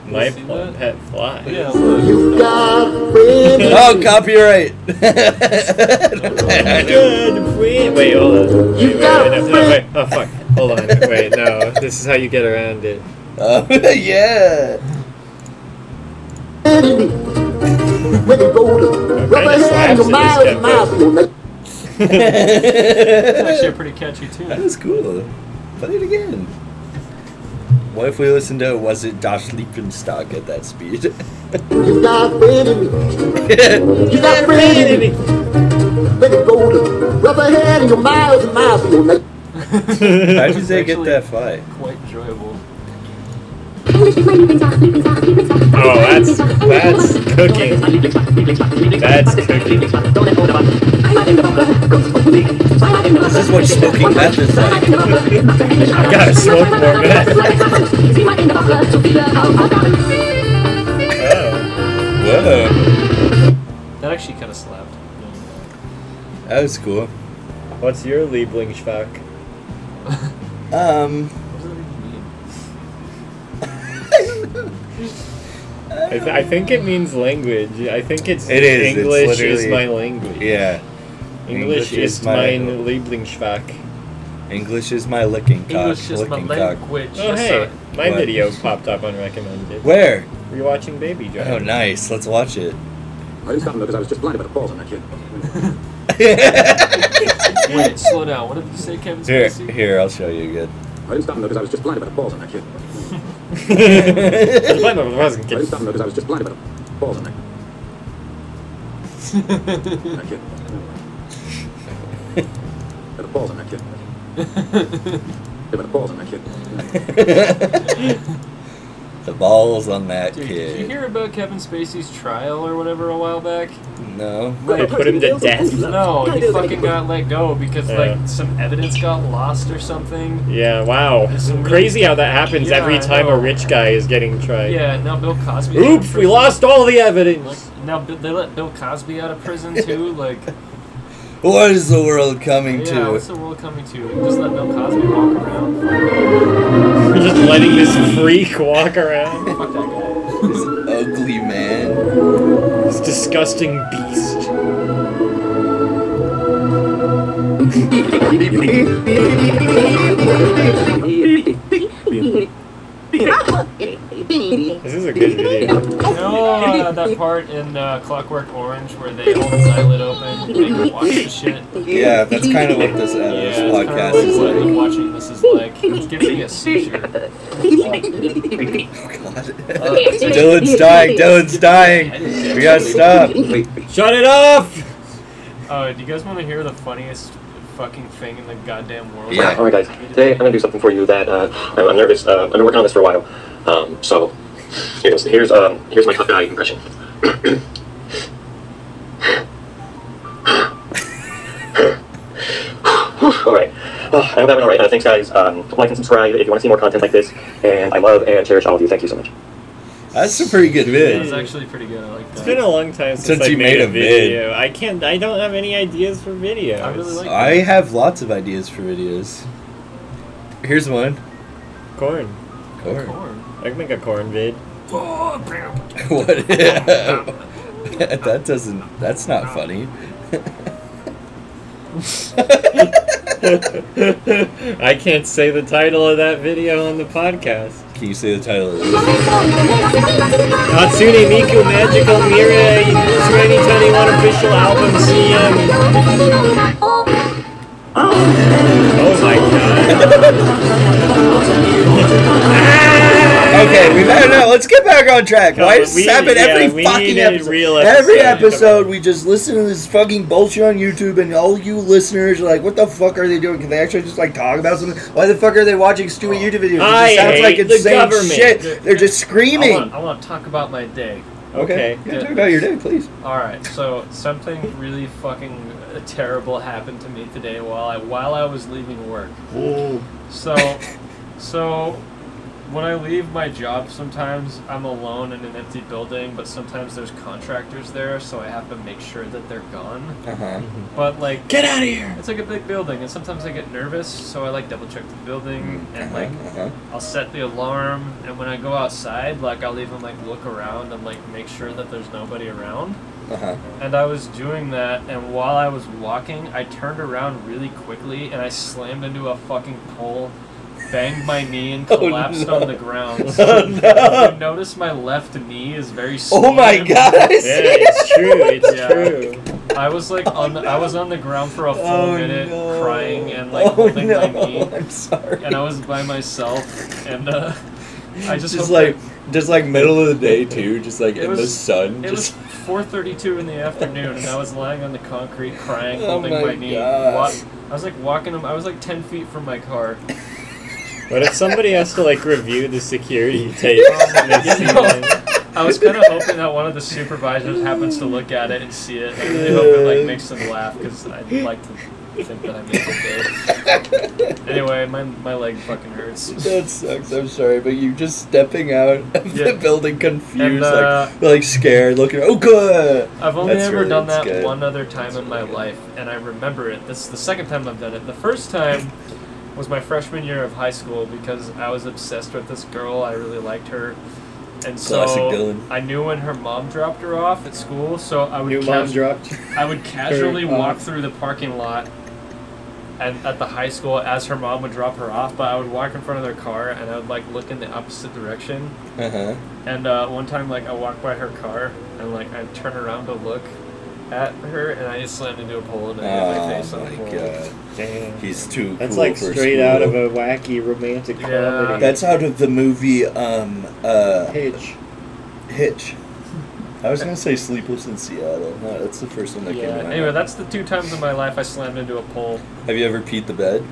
My see pet, that? pet fly. Yeah, look. You got friends. Oh, copyright. Wait, wait, hold on. Wait, wait, wait, no, no, wait. Oh, fuck. Hold on. Wait, no. This is how you get around it. Oh, yeah. When you go to rubber kinda your miles and miles tempo. on that. It's actually a pretty catchy tune. That was cool. Play it again. What if we listened to Was It Das Liebenstock at that speed? You got friends in me. You got friends in me. When you go to rubber hand, your miles and miles on that. How'd you say get that fly? Quite enjoyable. Oh, that's that's cooking. That's cooking. This is what smoking meth is like. I gotta smoke more meth. Oh. Whoa. That actually kind of slapped. That was cool. What's your Lieblingsschwack? Um, What does that even mean? I, th- I think it means language. I think it's It is, it's English is my language. yeah. English, English is is my- mein Lieblingsschwack. English is my licking cock. English is my licking cock. language. Oh hey, my What? video popped up unrecommended. Where? Rewatching Baby Driver. Oh, nice. Let's watch it. I didn't stop him because I was just blinded by the balls on that kid. Wait, slow down. What did you say, Kevin Here, Spacey? here, I'll show you again. I didn't stop him because I was just blinded by the balls on that kid. Of the I kid. I was just blinded by the balls on that, that kid. the balls on that kid. By balls on that kid. the balls on that Dude, did you hear about Kevin Spacey's trial or whatever a while back? No. They put him to death. No, he fucking got let go because Yeah. like some evidence got lost or something. Yeah, wow. It's really- Crazy how that happens Yeah, every time a rich guy is getting tried. Yeah, now Bill Cosby. Oops, we lost all the evidence. Now they let Bill Cosby out of prison too. Like, What is the world coming yeah, to? what's the world coming to? Just let Bill Cosby walk around. We're just letting this freak walk around. Fuck that guy. This ugly man. This disgusting beast. This is a good video. You know uh, that part in uh, Clockwork Orange where they hold his eyelid open and make him watch the shit? Yeah, that's kind of what this, uh, Yeah, this podcast of like is what like. watching this is like. It's giving me a seizure. oh, God. Dylan's dying. Dylan's dying. We gotta stop. Shut it off! Oh, do you guys want to hear the funniest fucking thing in the goddamn world? Yeah. All right, guys. Today I'm gonna do something for you that uh, I'm, I'm nervous. Uh, I've been working on this for a while. Um, so here goes. Here's um, here's my tough guy impression. all right. Uh, I hope that went all right. Uh, thanks, guys. Um, like and subscribe if you want to see more content like this. And I love and cherish all of you. Thank you so much. That's a pretty good That vid. was actually pretty good. I like that. It's been a long time since, Since I you made, made a a vid. I can't. I don't have any ideas for videos. I really like I have lots of ideas for videos. Here's one. corn. Corn. corn. I can make a corn vid. what? that doesn't. That's not funny. I can't say the title of that video on the podcast. Can you say the title of this? Hatsune Miku Magical Mirai 2021 official album CM. Oh. oh my god. Ah! Okay, we've had enough. Let's get back on track. Come Why does this happen yeah, every we fucking need episode? real Every episode. Come episode, we just listen to this fucking bullshit on YouTube, and all you listeners are like, "What the fuck are they doing? Can they actually just like talk about something? Why the fuck are they watching stupid YouTube videos? It just I sounds like hate the insane shit. They're just I screaming. want, I want to talk about my day. Okay. Yeah, talk about your day, please. All right, so something really fucking uh, terrible happened to me today while I while I was leaving work. So, so when I leave my job, sometimes I'm alone in an empty building, but sometimes there's contractors there, so I have to make sure that they're gone. Uh huh. But like, Get out of here! it's like a big building, and sometimes I get nervous, so I like double check the building and like uh-huh. I'll set the alarm, and when I go outside, like I'll even like look around and like make sure that there's nobody around. Uh huh. And I was doing that, and while I was walking, I turned around really quickly and I slammed into a fucking pole, banged my knee, and Oh, collapsed no. on the ground. Oh, So no. you notice my left knee is very. Oh my god! I Yeah, see it's true. It's Yeah. true. I was like on. I was on the ground for a full Oh, minute, no. crying and like oh, holding no. my knee, I'm sorry. and I was by myself, and uh, I just, just like, that- just like middle of the day too, just like It in the sun. It was just 4:32 in the afternoon, and I was lying on the concrete, crying, Oh holding my my, knee. I was like walking. I was like 10 feet from my car. What if somebody has to like review the security tape, my and they see God. it? I was kind of hoping that one of the supervisors happens to look at it and see it. I really hope it like makes them laugh because I'd like to think that I made it good. Anyway, my my leg fucking hurts. That sucks. I'm sorry, but you just stepping out of Yeah. the building confused, And, uh, like like scared, looking. Oh, good. I've only That's ever really- done that good. one other time in my life, and I remember it. This is the second time I've done it. The first time was my freshman year of high school because I was obsessed with this girl. I really liked her. And so I knew when her mom dropped her off at school, so I would New mom dropped. I would casually Her walk through the parking lot and at the high school as her mom would drop her off, but I would walk in front of their car and I would like look in the opposite direction. Uh huh. And uh, one time, like, I walked by her car and like I'd turn around to look at her and I just slammed into a pole and I hit my face Oh on the pole. god, Damn. he's too. That's cool like for straight out of a wacky romantic Yeah. comedy. That's out of the movie um uh Hitch. Hitch. I was gonna say Sleepless in Seattle. No, that's the first one that came Yeah. to my Anyway, that's the two times in my life I slammed into a pole. Have you ever peed the bed?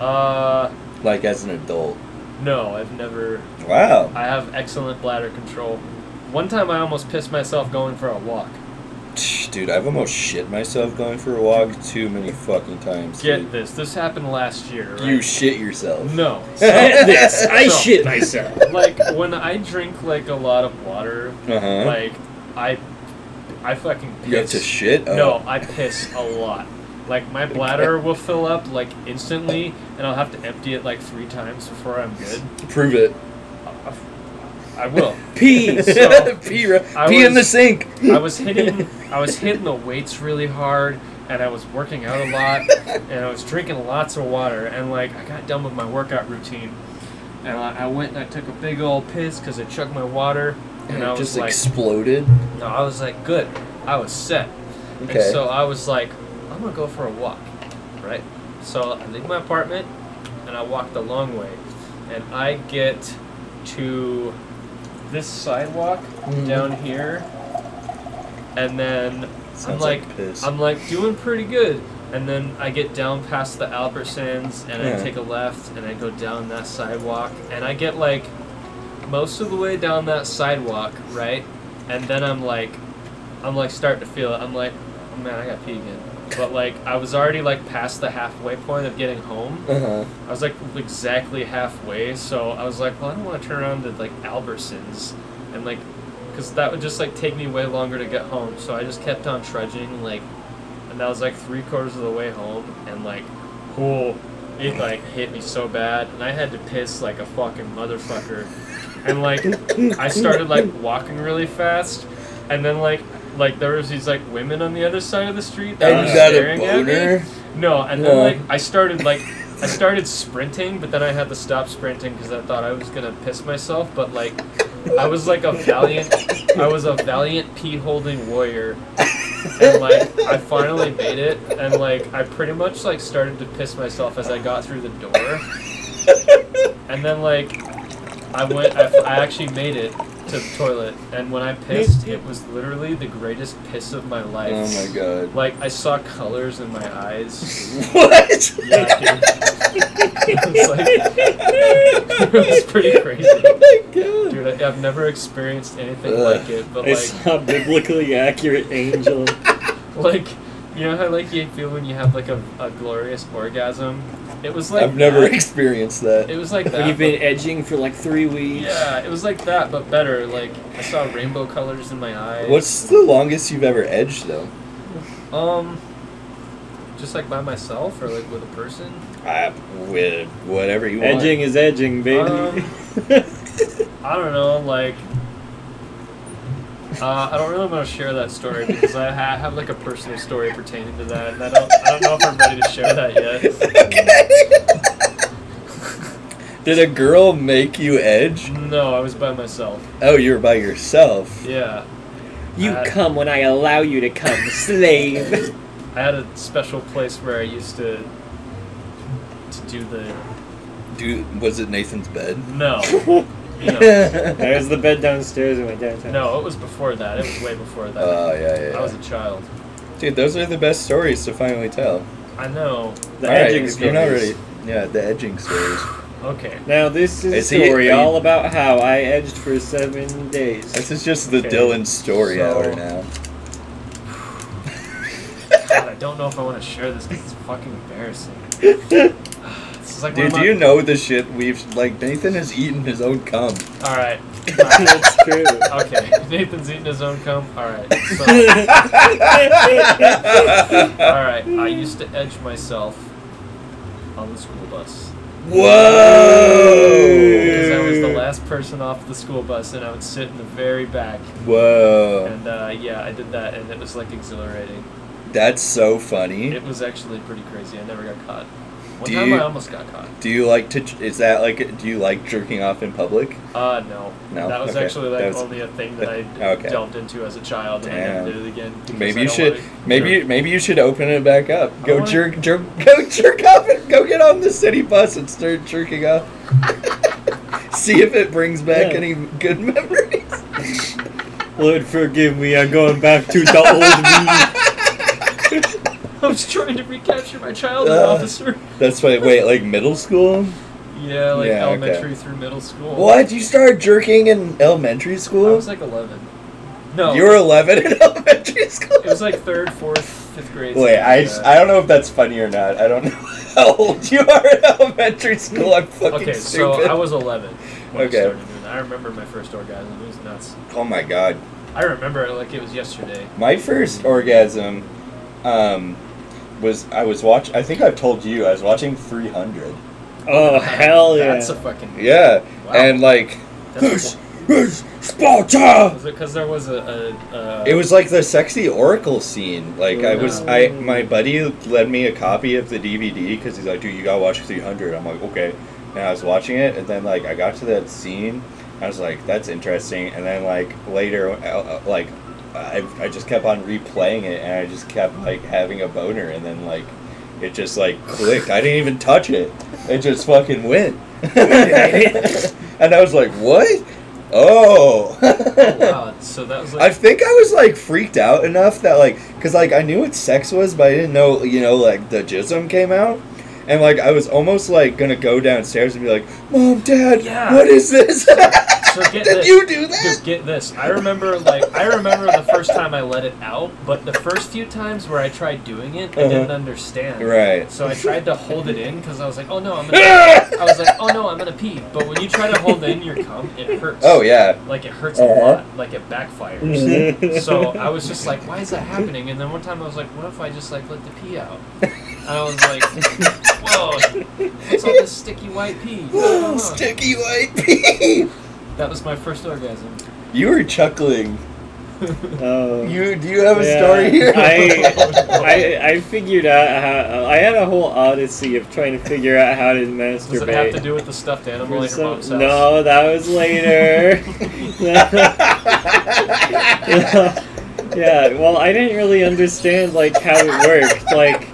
Uh, Like as an adult? no, I've never. Wow. I have excellent bladder control. One time I almost pissed myself going for a walk. Dude, I've almost shit myself going for a walk too many fucking times. Get dude. this. This happened last year, right? You shit yourself. No. Get this. I So- shit myself. like when I drink like a lot of water, Uh huh. like I, I fucking piss. you have to shit. Oh. No, I piss a lot. Like my bladder will fill up like instantly, and I'll have to empty it like three times before I'm good. Prove it. I will. Pee. So, pee I pee in the sink. I was hitting, I was hitting the weights really hard, and I was working out a lot, and I was drinking lots of water, and like I got done with my workout routine, and I, I went and I took a big old piss because I chugged my water, and I it was just like, exploded. no, I was like, good, I was set, Okay. and so I was like, I'm gonna go for a walk, right? So I leave my apartment, and I walk the long way, and I get to this sidewalk Mhm. down here, and then I'm like, like. I'm like doing pretty good. And then I get down past the Albertsons and Yeah. I take a left and I go down that sidewalk and I get like most of the way down that sidewalk, right? And then I'm like, I'm like starting to feel it. I'm like, oh man, I got pee again. But like I was already like past the halfway point of getting home. Uh huh. I was like exactly halfway, so I was like, well, I don't want to turn around to like Albertsons and like, because that would just like take me way longer to get home. So I just kept on trudging, like, and that was like three quarters of the way home, and like, cool, it like hit me so bad, and I had to piss like a fucking motherfucker, and like, I started like walking really fast, and then like. Like there was these like women on the other side of the street that And were staring at me. No, and then like I started like I started sprinting, but then I had to stop sprinting because I thought I was gonna piss myself. But like I was like a valiant, I was a valiant pee holding warrior, and like I finally made it, and like I pretty much like started to piss myself as I got through the door, and then like I went, I, I actually made it to the toilet, and when I pissed, it was literally the greatest piss of my oh life. Oh my god. Like I saw colors in my eyes. What? Yeah, dude. it was like it was pretty oh crazy. oh my god. Dude, I, I've never experienced anything Ugh. like it, but I like, saw biblically accurate angel. like, you know how like you feel when you have like a, a glorious orgasm? It was like I've never that. experienced that. It was like When that. you've been edging for like three weeks. yeah, it was like that, but better. Like I saw rainbow colors in my eyes. What's the longest you've ever edged though? um, just like by myself or like with a person? Uh, with whatever you want. Edging is edging, baby. Um, I don't know, like. Uh, I don't really want to share that story because I ha- have like a personal story pertaining to that, and I don't, I don't know if I'm ready to share that yet. Did a girl make you edge? No, I was by myself. Oh, you were by yourself. Yeah, you come when I allow you to come, slave. I had a special place where I used to to do the Dude, was it Nathan's bed? no, no, There's the bed downstairs in my dad's house. no. It was before that. It was way before that. Oh yeah, yeah. I was a child. Dude, those are the best stories to finally tell. I know. The All right, edging if you're not stories. ready. Yeah, the edging stories. Okay. Now this is, Is a story are you- all about how I edged for seven days. This is just the Okay. Dylan story So- hour now. God, I don't know if I want to share this because it's fucking embarrassing. This is like Dude, do you know the shit we've like? Nathan has eaten his own cum. All right. That's true. Okay. Nathan's eating his own cum. All right. So, all right. I used to edge myself on the school bus Whoa! because I was the last person off the school bus, and I would sit in the very back. Whoa! And uh, yeah, I did that, and it was like exhilarating. That's so funny. It was actually pretty crazy. I never got caught. One Do time you- I almost got caught. Do you like to? Is that like? Do you like jerking off in public? Uh, no. No? That was Okay. actually like was- only a thing that I Okay. delved into as a child, and I Damn. never did it again. Maybe you should. wanna Maybe jerk. you, maybe you should open it back up. Go wanna- jerk, jerk, go jerk off and go get on the city bus and start jerking off. See if it brings back Yeah. any good memories. Lord forgive me, I'm going back to the old me. I was trying to recapture my childhood, Uh, officer. That's why. Wait, like middle school? Yeah, like Yeah, okay. elementary through middle school. What? You started jerking in elementary school? I was like 11. No. You were 11 in elementary school. It was like third, fourth, fifth grade. Wait, I, I don't know if that's funny or not. I don't know how old you are in elementary school. I'm fucking Okay, stupid. so I was 11 when Okay. I started doing that. I remember my first orgasm. It was nuts. oh my god. I remember it like it was yesterday. My first orgasm um, was I was watch. I think I've told you I was watching 300. Oh hell yeah! That's a fucking. Yeah, Wow. and like That's a- this Sparta. Was it because there was a. a, a It was like the sexy oracle scene. Like I was, I Oh. my buddy led me a copy of the DVD because he's like, "Dude, you gotta watch 300." I'm like, "Okay," and I was watching it, and then like I got to that scene, I was like, "That's interesting," and then like later, uh, uh, like I, I just kept on replaying it, and I just kept like having a boner, and then like it just like clicked. I didn't even touch it; it just fucking went, and I was like, "What?" Oh. Wow, so that was I think I was like freaked out enough that like, cause like I knew what sex was, but I didn't know, you know, like the jism came out, and like I was almost like gonna go downstairs and be like, "Mom, Dad, Yeah. what is this? So get Did this. you do that?" Just get this. I remember like I remember the first time I let it out, but the first few times where I tried doing it, I Uh-huh. didn't understand. Right. So I tried to hold it in because I was like, oh no, I'm gonna. I was like, oh no, I'm gonna pee. But when you try to hold in your cum, it hurts. Oh yeah. Like it hurts Uh-huh. a lot. Like it backfires. So I was just like, why is that happening? And then one time I was like, what if I just like let the pee out? And I was like, whoa, what's all this sticky white pee? What's going on? Sticky white pee. That was my first orgasm. You were chuckling. Oh. You do you have a Yeah, story here? I, I I figured out how I had a whole odyssey of trying to figure out how to masturbate. Does it have to do with the stuffed animal in For your some- mom's house? No, that was later. yeah, well, I didn't really understand like how it worked. Like,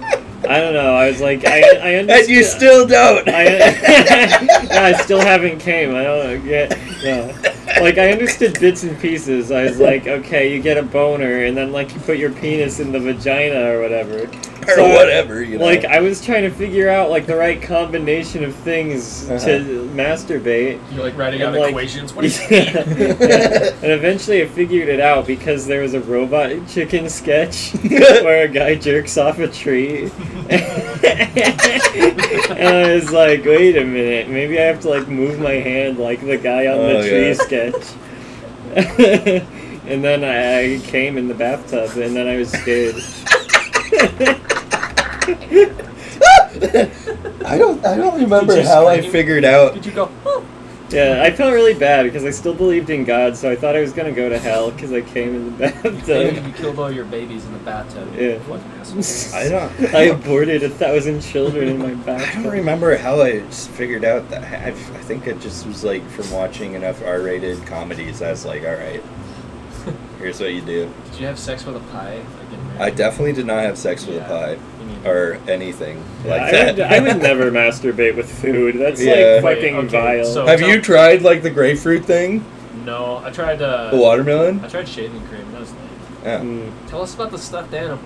I don't know. I was like, I I understood. and you still don't. I, yeah, I still haven't came. I don't get. Yeah. Like I understood bits and pieces. I was like, okay, you get a boner, and then like you put your penis in the vagina or whatever. Or So, whatever. You know. Like I was trying to figure out like the right combination of things Uh-huh. to masturbate. You're like writing And, out like- equations. What is Yeah. And eventually I figured it out because there was a robot chicken sketch where a guy jerks off a tree. and I was like, wait a minute, maybe I have to like move my hand like the guy on Oh, the tree yeah. sketch. and then I, I came in the bathtub and then I was scared. I don't I don't remember Did you how I figured out. Did you go? Oh. Yeah, I felt really bad because I still believed in God, so I thought I was gonna go to hell because I came in the bathtub. you killed all your babies in the bathtub. Yeah. Fucking asshole. I don't. I aborted a thousand children in my bathtub. I don't remember how I just figured out that. I, I think it just was like from watching enough R-rated comedies. I was like, all right, here's what you do. Did you have sex with a pie? Like I definitely did not have sex with Yeah. a pie You mean- or anything Yeah, like I, that. would, I would never masturbate with food. That's Yeah. like fucking Wait, okay, vile. so- have you tried like the grapefruit thing, No, I tried. Uh, the watermelon? I tried shaving cream. That was lame. Yeah. Mm. Tell us about the stuffed animal.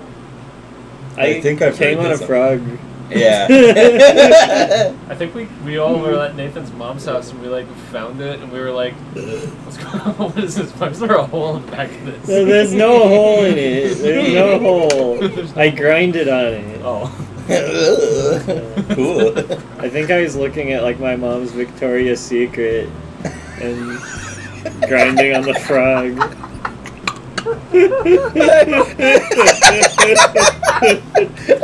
I think I've came on a this frog. Yeah. I think we, we all were at Nathan's mom's house and we like found it and we were like, what's going on? What is this? Why is there a hole in the back of this? No, there's no hole in it. There's no hole. I grinded on it. Oh. cool. I think I was looking at like my mom's Victoria's Secret and grinding on the frog. I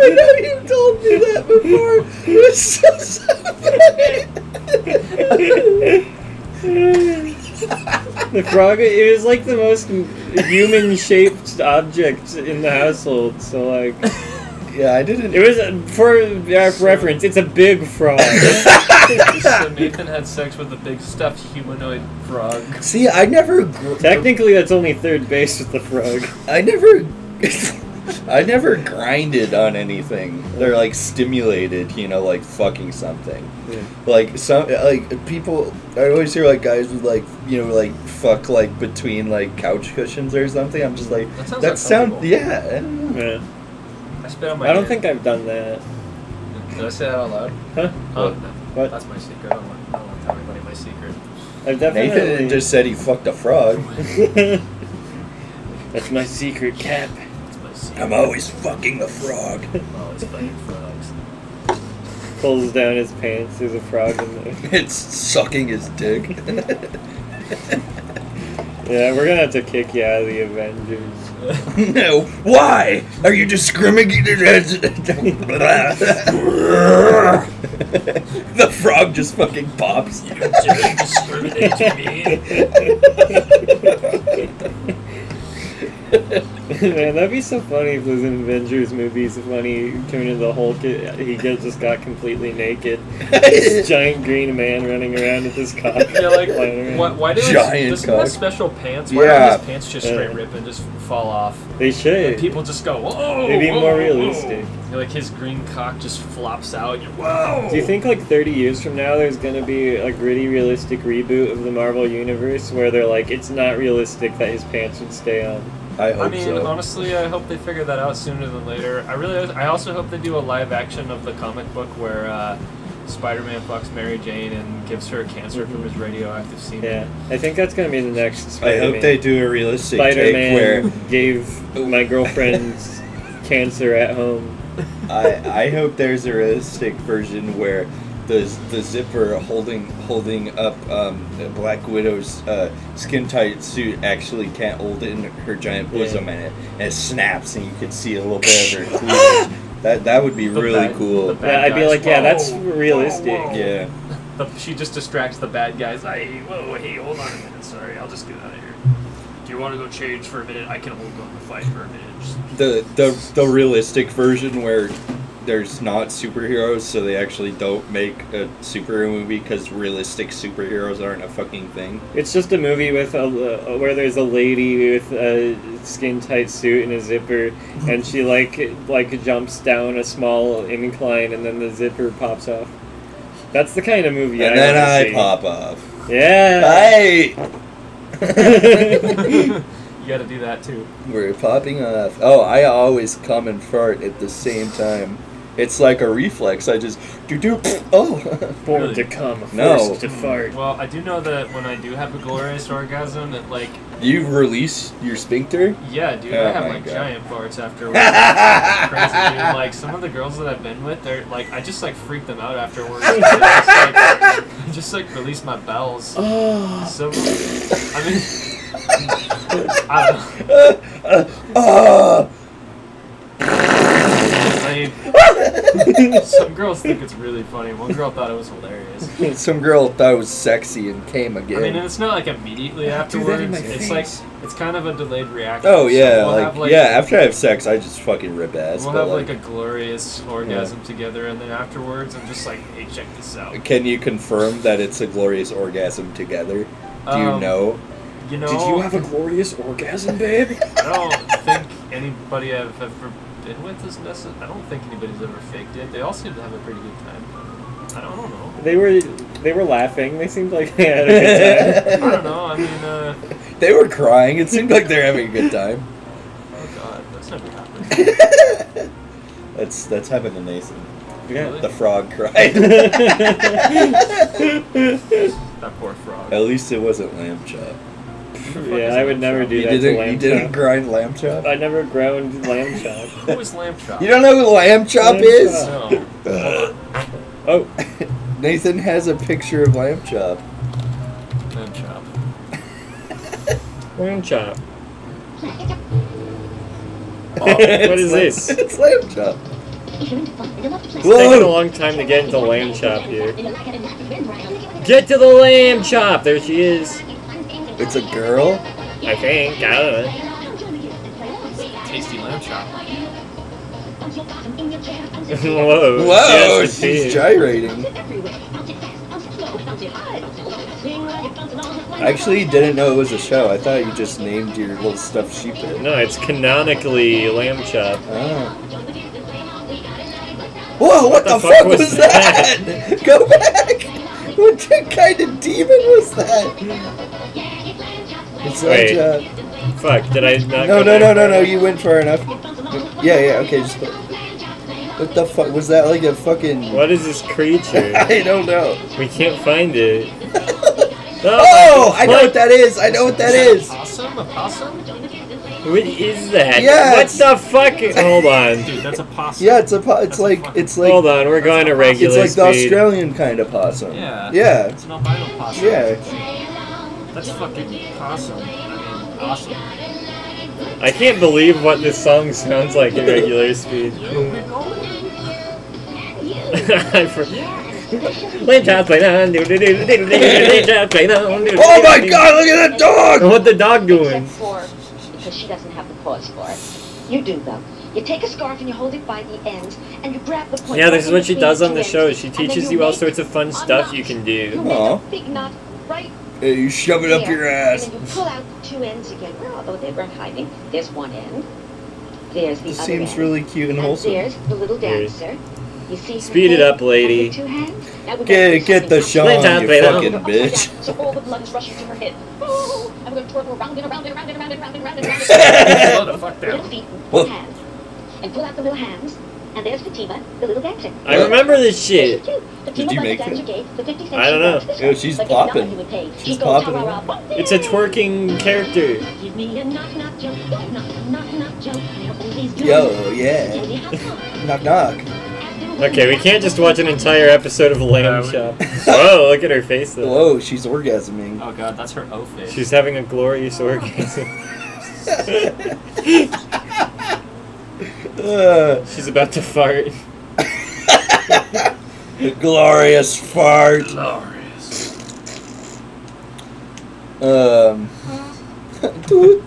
know you told me that before. It was so, so the frog it was like the most human shaped object in the household so like Yeah, I didn't. it was uh, for uh, reference it's a big frog so Nathan had sex with a big stuffed humanoid frog. See, I never. Technically that's only third base with the frog I never. I never grinded on anything. They're like stimulated, you know, like fucking something. Yeah. Like some like people. I always hear like guys with like you know like fuck like between like couch cushions or something. I'm just like That sounds that sound yeah. I don't know. yeah. I spit on my I don't hand. think I've done that Did I say that out loud? huh Oh, What? no. What? That's my secret. I don't want, I don't want to tell anybody my secret. I've definitely Nathan just said he fucked a frog. that's my secret cap my secret. I'm always fucking the frog. I'm always fighting frogs. pulls down his pants there's a frog in there It's sucking his dick. Yeah we're gonna have to kick you out of the Avengers no. Why? Are you discriminating? the frog just fucking pops. Man, that'd be so funny if those Avengers movies when he turned into the Hulk, it- he just got completely naked. this giant green man running around with his cock. Yeah, like, flying why, why do Giant does he have cock. special pants? Why Yeah. don't his pants just straight Yeah. rip and just fall off? They should. And people just go, whoa! It'd be whoa, more realistic. You're like his green cock just flops out. You're, whoa! Do you think like 30 years from now there's gonna be a gritty, realistic reboot of the Marvel Universe where they're like, it's not realistic that his pants would stay on? I hope I mean, so. honestly, I hope they figure that out sooner than later. I really, I also hope they do a live action of the comic book where uh, Spider-Man fucks Mary Jane and gives her cancer from his radioactive semen. Yeah, I think that's gonna be the next. I Spider-Man. hope they do a realistic Spider-Man where gave my girlfriend's cancer at home. I I hope there's a realistic version where the the zipper holding holding up um, Black Widow's uh, skin tight suit actually can't hold it in her giant bosom and it and it snaps and you can see a little bit of her cleavage. That that would be The really bad- cool. Yeah, bad I'd be guys, like, yeah, whoa, that's whoa, realistic. whoa. Yeah. The, she just distracts the bad guys. I whoa, hey, hold on a minute. Sorry, I'll just get out of here. Do you want to go change for a minute? I can hold on the fight for a minute. Just The the the realistic version where there's not superheroes, so they actually don't make a superhero movie because realistic superheroes aren't a fucking thing. It's just a movie with a where there's a lady with a skin tight suit and a zipper, and she like like jumps down a small incline, and then the zipper pops off. That's the kind of movie and I then I see. pop off. Yeah. Hey! you got to do that too. We're popping off. Oh, I always come and fart at the same time. It's like a reflex. I just do do. Oh, Born Really? to come, forced No. to fart. Well, I do know that when I do have a glorious orgasm, it like you release your sphincter. yeah, dude, Oh I have like God. giant farts afterwards. Crazy, dude. Like some of the girls that I've been with, they're like I just like freak them out afterwards. Just, like, I just like release my bowels. Oh. So I mean, I don't know. Ah! I mean, some girls think it's really funny. One girl thought it was hilarious. Some girl thought it was sexy and came again. I mean, and it's not like immediately Do that in afterwards. my It's face. like it's kind of a delayed reaction. oh So yeah, we'll like, have, like yeah. After I have sex, I just fucking rip ass. We'll but have like, like, a glorious orgasm together, and then afterwards, I'm just like, "Hey, check this out." can you confirm that it's a glorious orgasm together? Do you Um, know? Did you have a glorious orgasm, babe? I don't think anybody I've ever been with is necessary. I don't think anybody's ever faked it. They all seem to have a pretty good time. I don't, I don't know. They were they were laughing. They seemed like they had a good time. I don't know. I mean, uh, They were crying. It seemed like they're having a good time. oh god, that's never happened. That's that's happened to Nathan. Yeah. The frog cried. That poor frog. At least it wasn't lamb chop. Yeah, I would never do You that didn't. lamb You didn't grind lamb chop. I never ground lamb chop. Who is lamb chop? You don't know who lamb chop Lamb is? chop. No. Oh, Nathan has a picture of lamb chop. Lamb chop. lamb chop. Oh, what is this? It's lamb chop. It's taking a long time to get into lamb chop here. Get to the lamb chop! There she is. It's a girl. I think. I don't know. Tasty lamb chop. Whoa. Whoa, Yes, she's is. gyrating. I actually didn't know it was a show. I thought you just named your little stuffed sheep it. No, it's canonically lamb chop. Oh. Whoa, what, the, the fuck, fuck was, was that? Go back! What kind of demon was that? It's Wait. like, uh, Fuck, did I not no, go no, back no, no, no, you went far enough. Yeah, yeah, okay, just put What the fuck? Was that like a fucking. What is this creature? I don't know. we can't find it. Oh, I know what that is. I know what that is. Possum? A possum? What is that? Yeah, What the fuck? Hold on. Dude, that's a possum. Yeah, it's a. Po- it's like. It's like. Hold on, we're going to It's regular It's like the speed. Australian kind of possum. Yeah. Yeah. It's an albino possum. Yeah. That's fucking possum. I mean, awesome. I can't believe what this song sounds like in regular speed. Oh my god, look at that dog! What the dog doing? For, because she doesn't have the cause for it. You do, though. You take a scarf and you hold it by the ends, and you grab the point. Yeah, this is what she does on the show. She teaches you you all sorts of fun stuff knot. you can You do. make Aw. a big knot right Hey, you shove it up your ass. And then you pull out the two ends again. Well, although they weren't hiding, there's one end. There's the This other seems end. really cute and And wholesome. there's the little dancer. You see Speed it up, lady. two hands? Now we're gonna do Get, get the something show Lamb on, chops you fucking bitch. down, So all the blood is rushing to her head. Oh, and we're going to twirl around and around and around and around and around and around and around. Slow the fuck Little feet, one hand. And pull out the little hands. And there's Fatima, the little dancer. I remember this shit. Fatima Did you the make dancer gave the 50 cents I don't know. brought Yo, she's But if not, popping. he would pay. She's He popping. "Ha, ha, ha, It's a twerking character. Give me a knock knock joke, knock knock knock joke. I always do. Yo, yeah. Tell me how come. Knock knock. Okay, we can't just watch an entire episode of Lamb Yeah, we- Chop. Whoa, look at her face though. Whoa, she's orgasming. Oh god, that's her O face. She's having a glorious orgasm. Uh, She's about to fart. the glorious fart. glorious. Um. dude.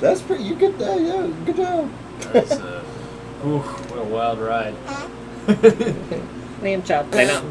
That's pretty. You get that, yeah. Good job. That's, uh, ooh, what a wild ride. Lamb chop, play now.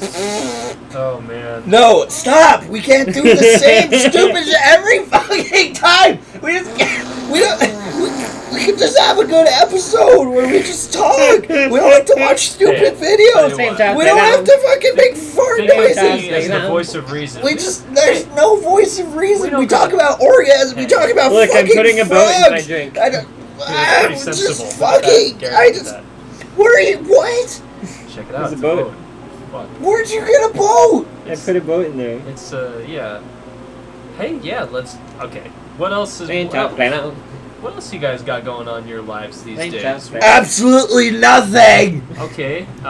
Oh man. No, stop! We can't do the same stupid shit every fucking time. We just can't- we don't. We, we can just have a good episode where we just talk. We don't have to watch stupid Hey, videos. tell you. We don't have to fucking make fart Video noises. game the voice of reason. We just there's no voice of reason. We We, don't talk go- about orgasm. We talk about fucking. Look, I'm fucking putting a boat in my drink. I don't. I'm pretty just sensible. fucking. That- I just. that. Where are you? What? Check it out. It's a boat. Fuck. Where'd you get a boat? I put a boat in there. It's uh yeah. Hey yeah, let's okay. What else is Lamb what, chop, what else you guys got going on in your lives these Lamb days? chop, play now. Absolutely nothing. Okay. Uh,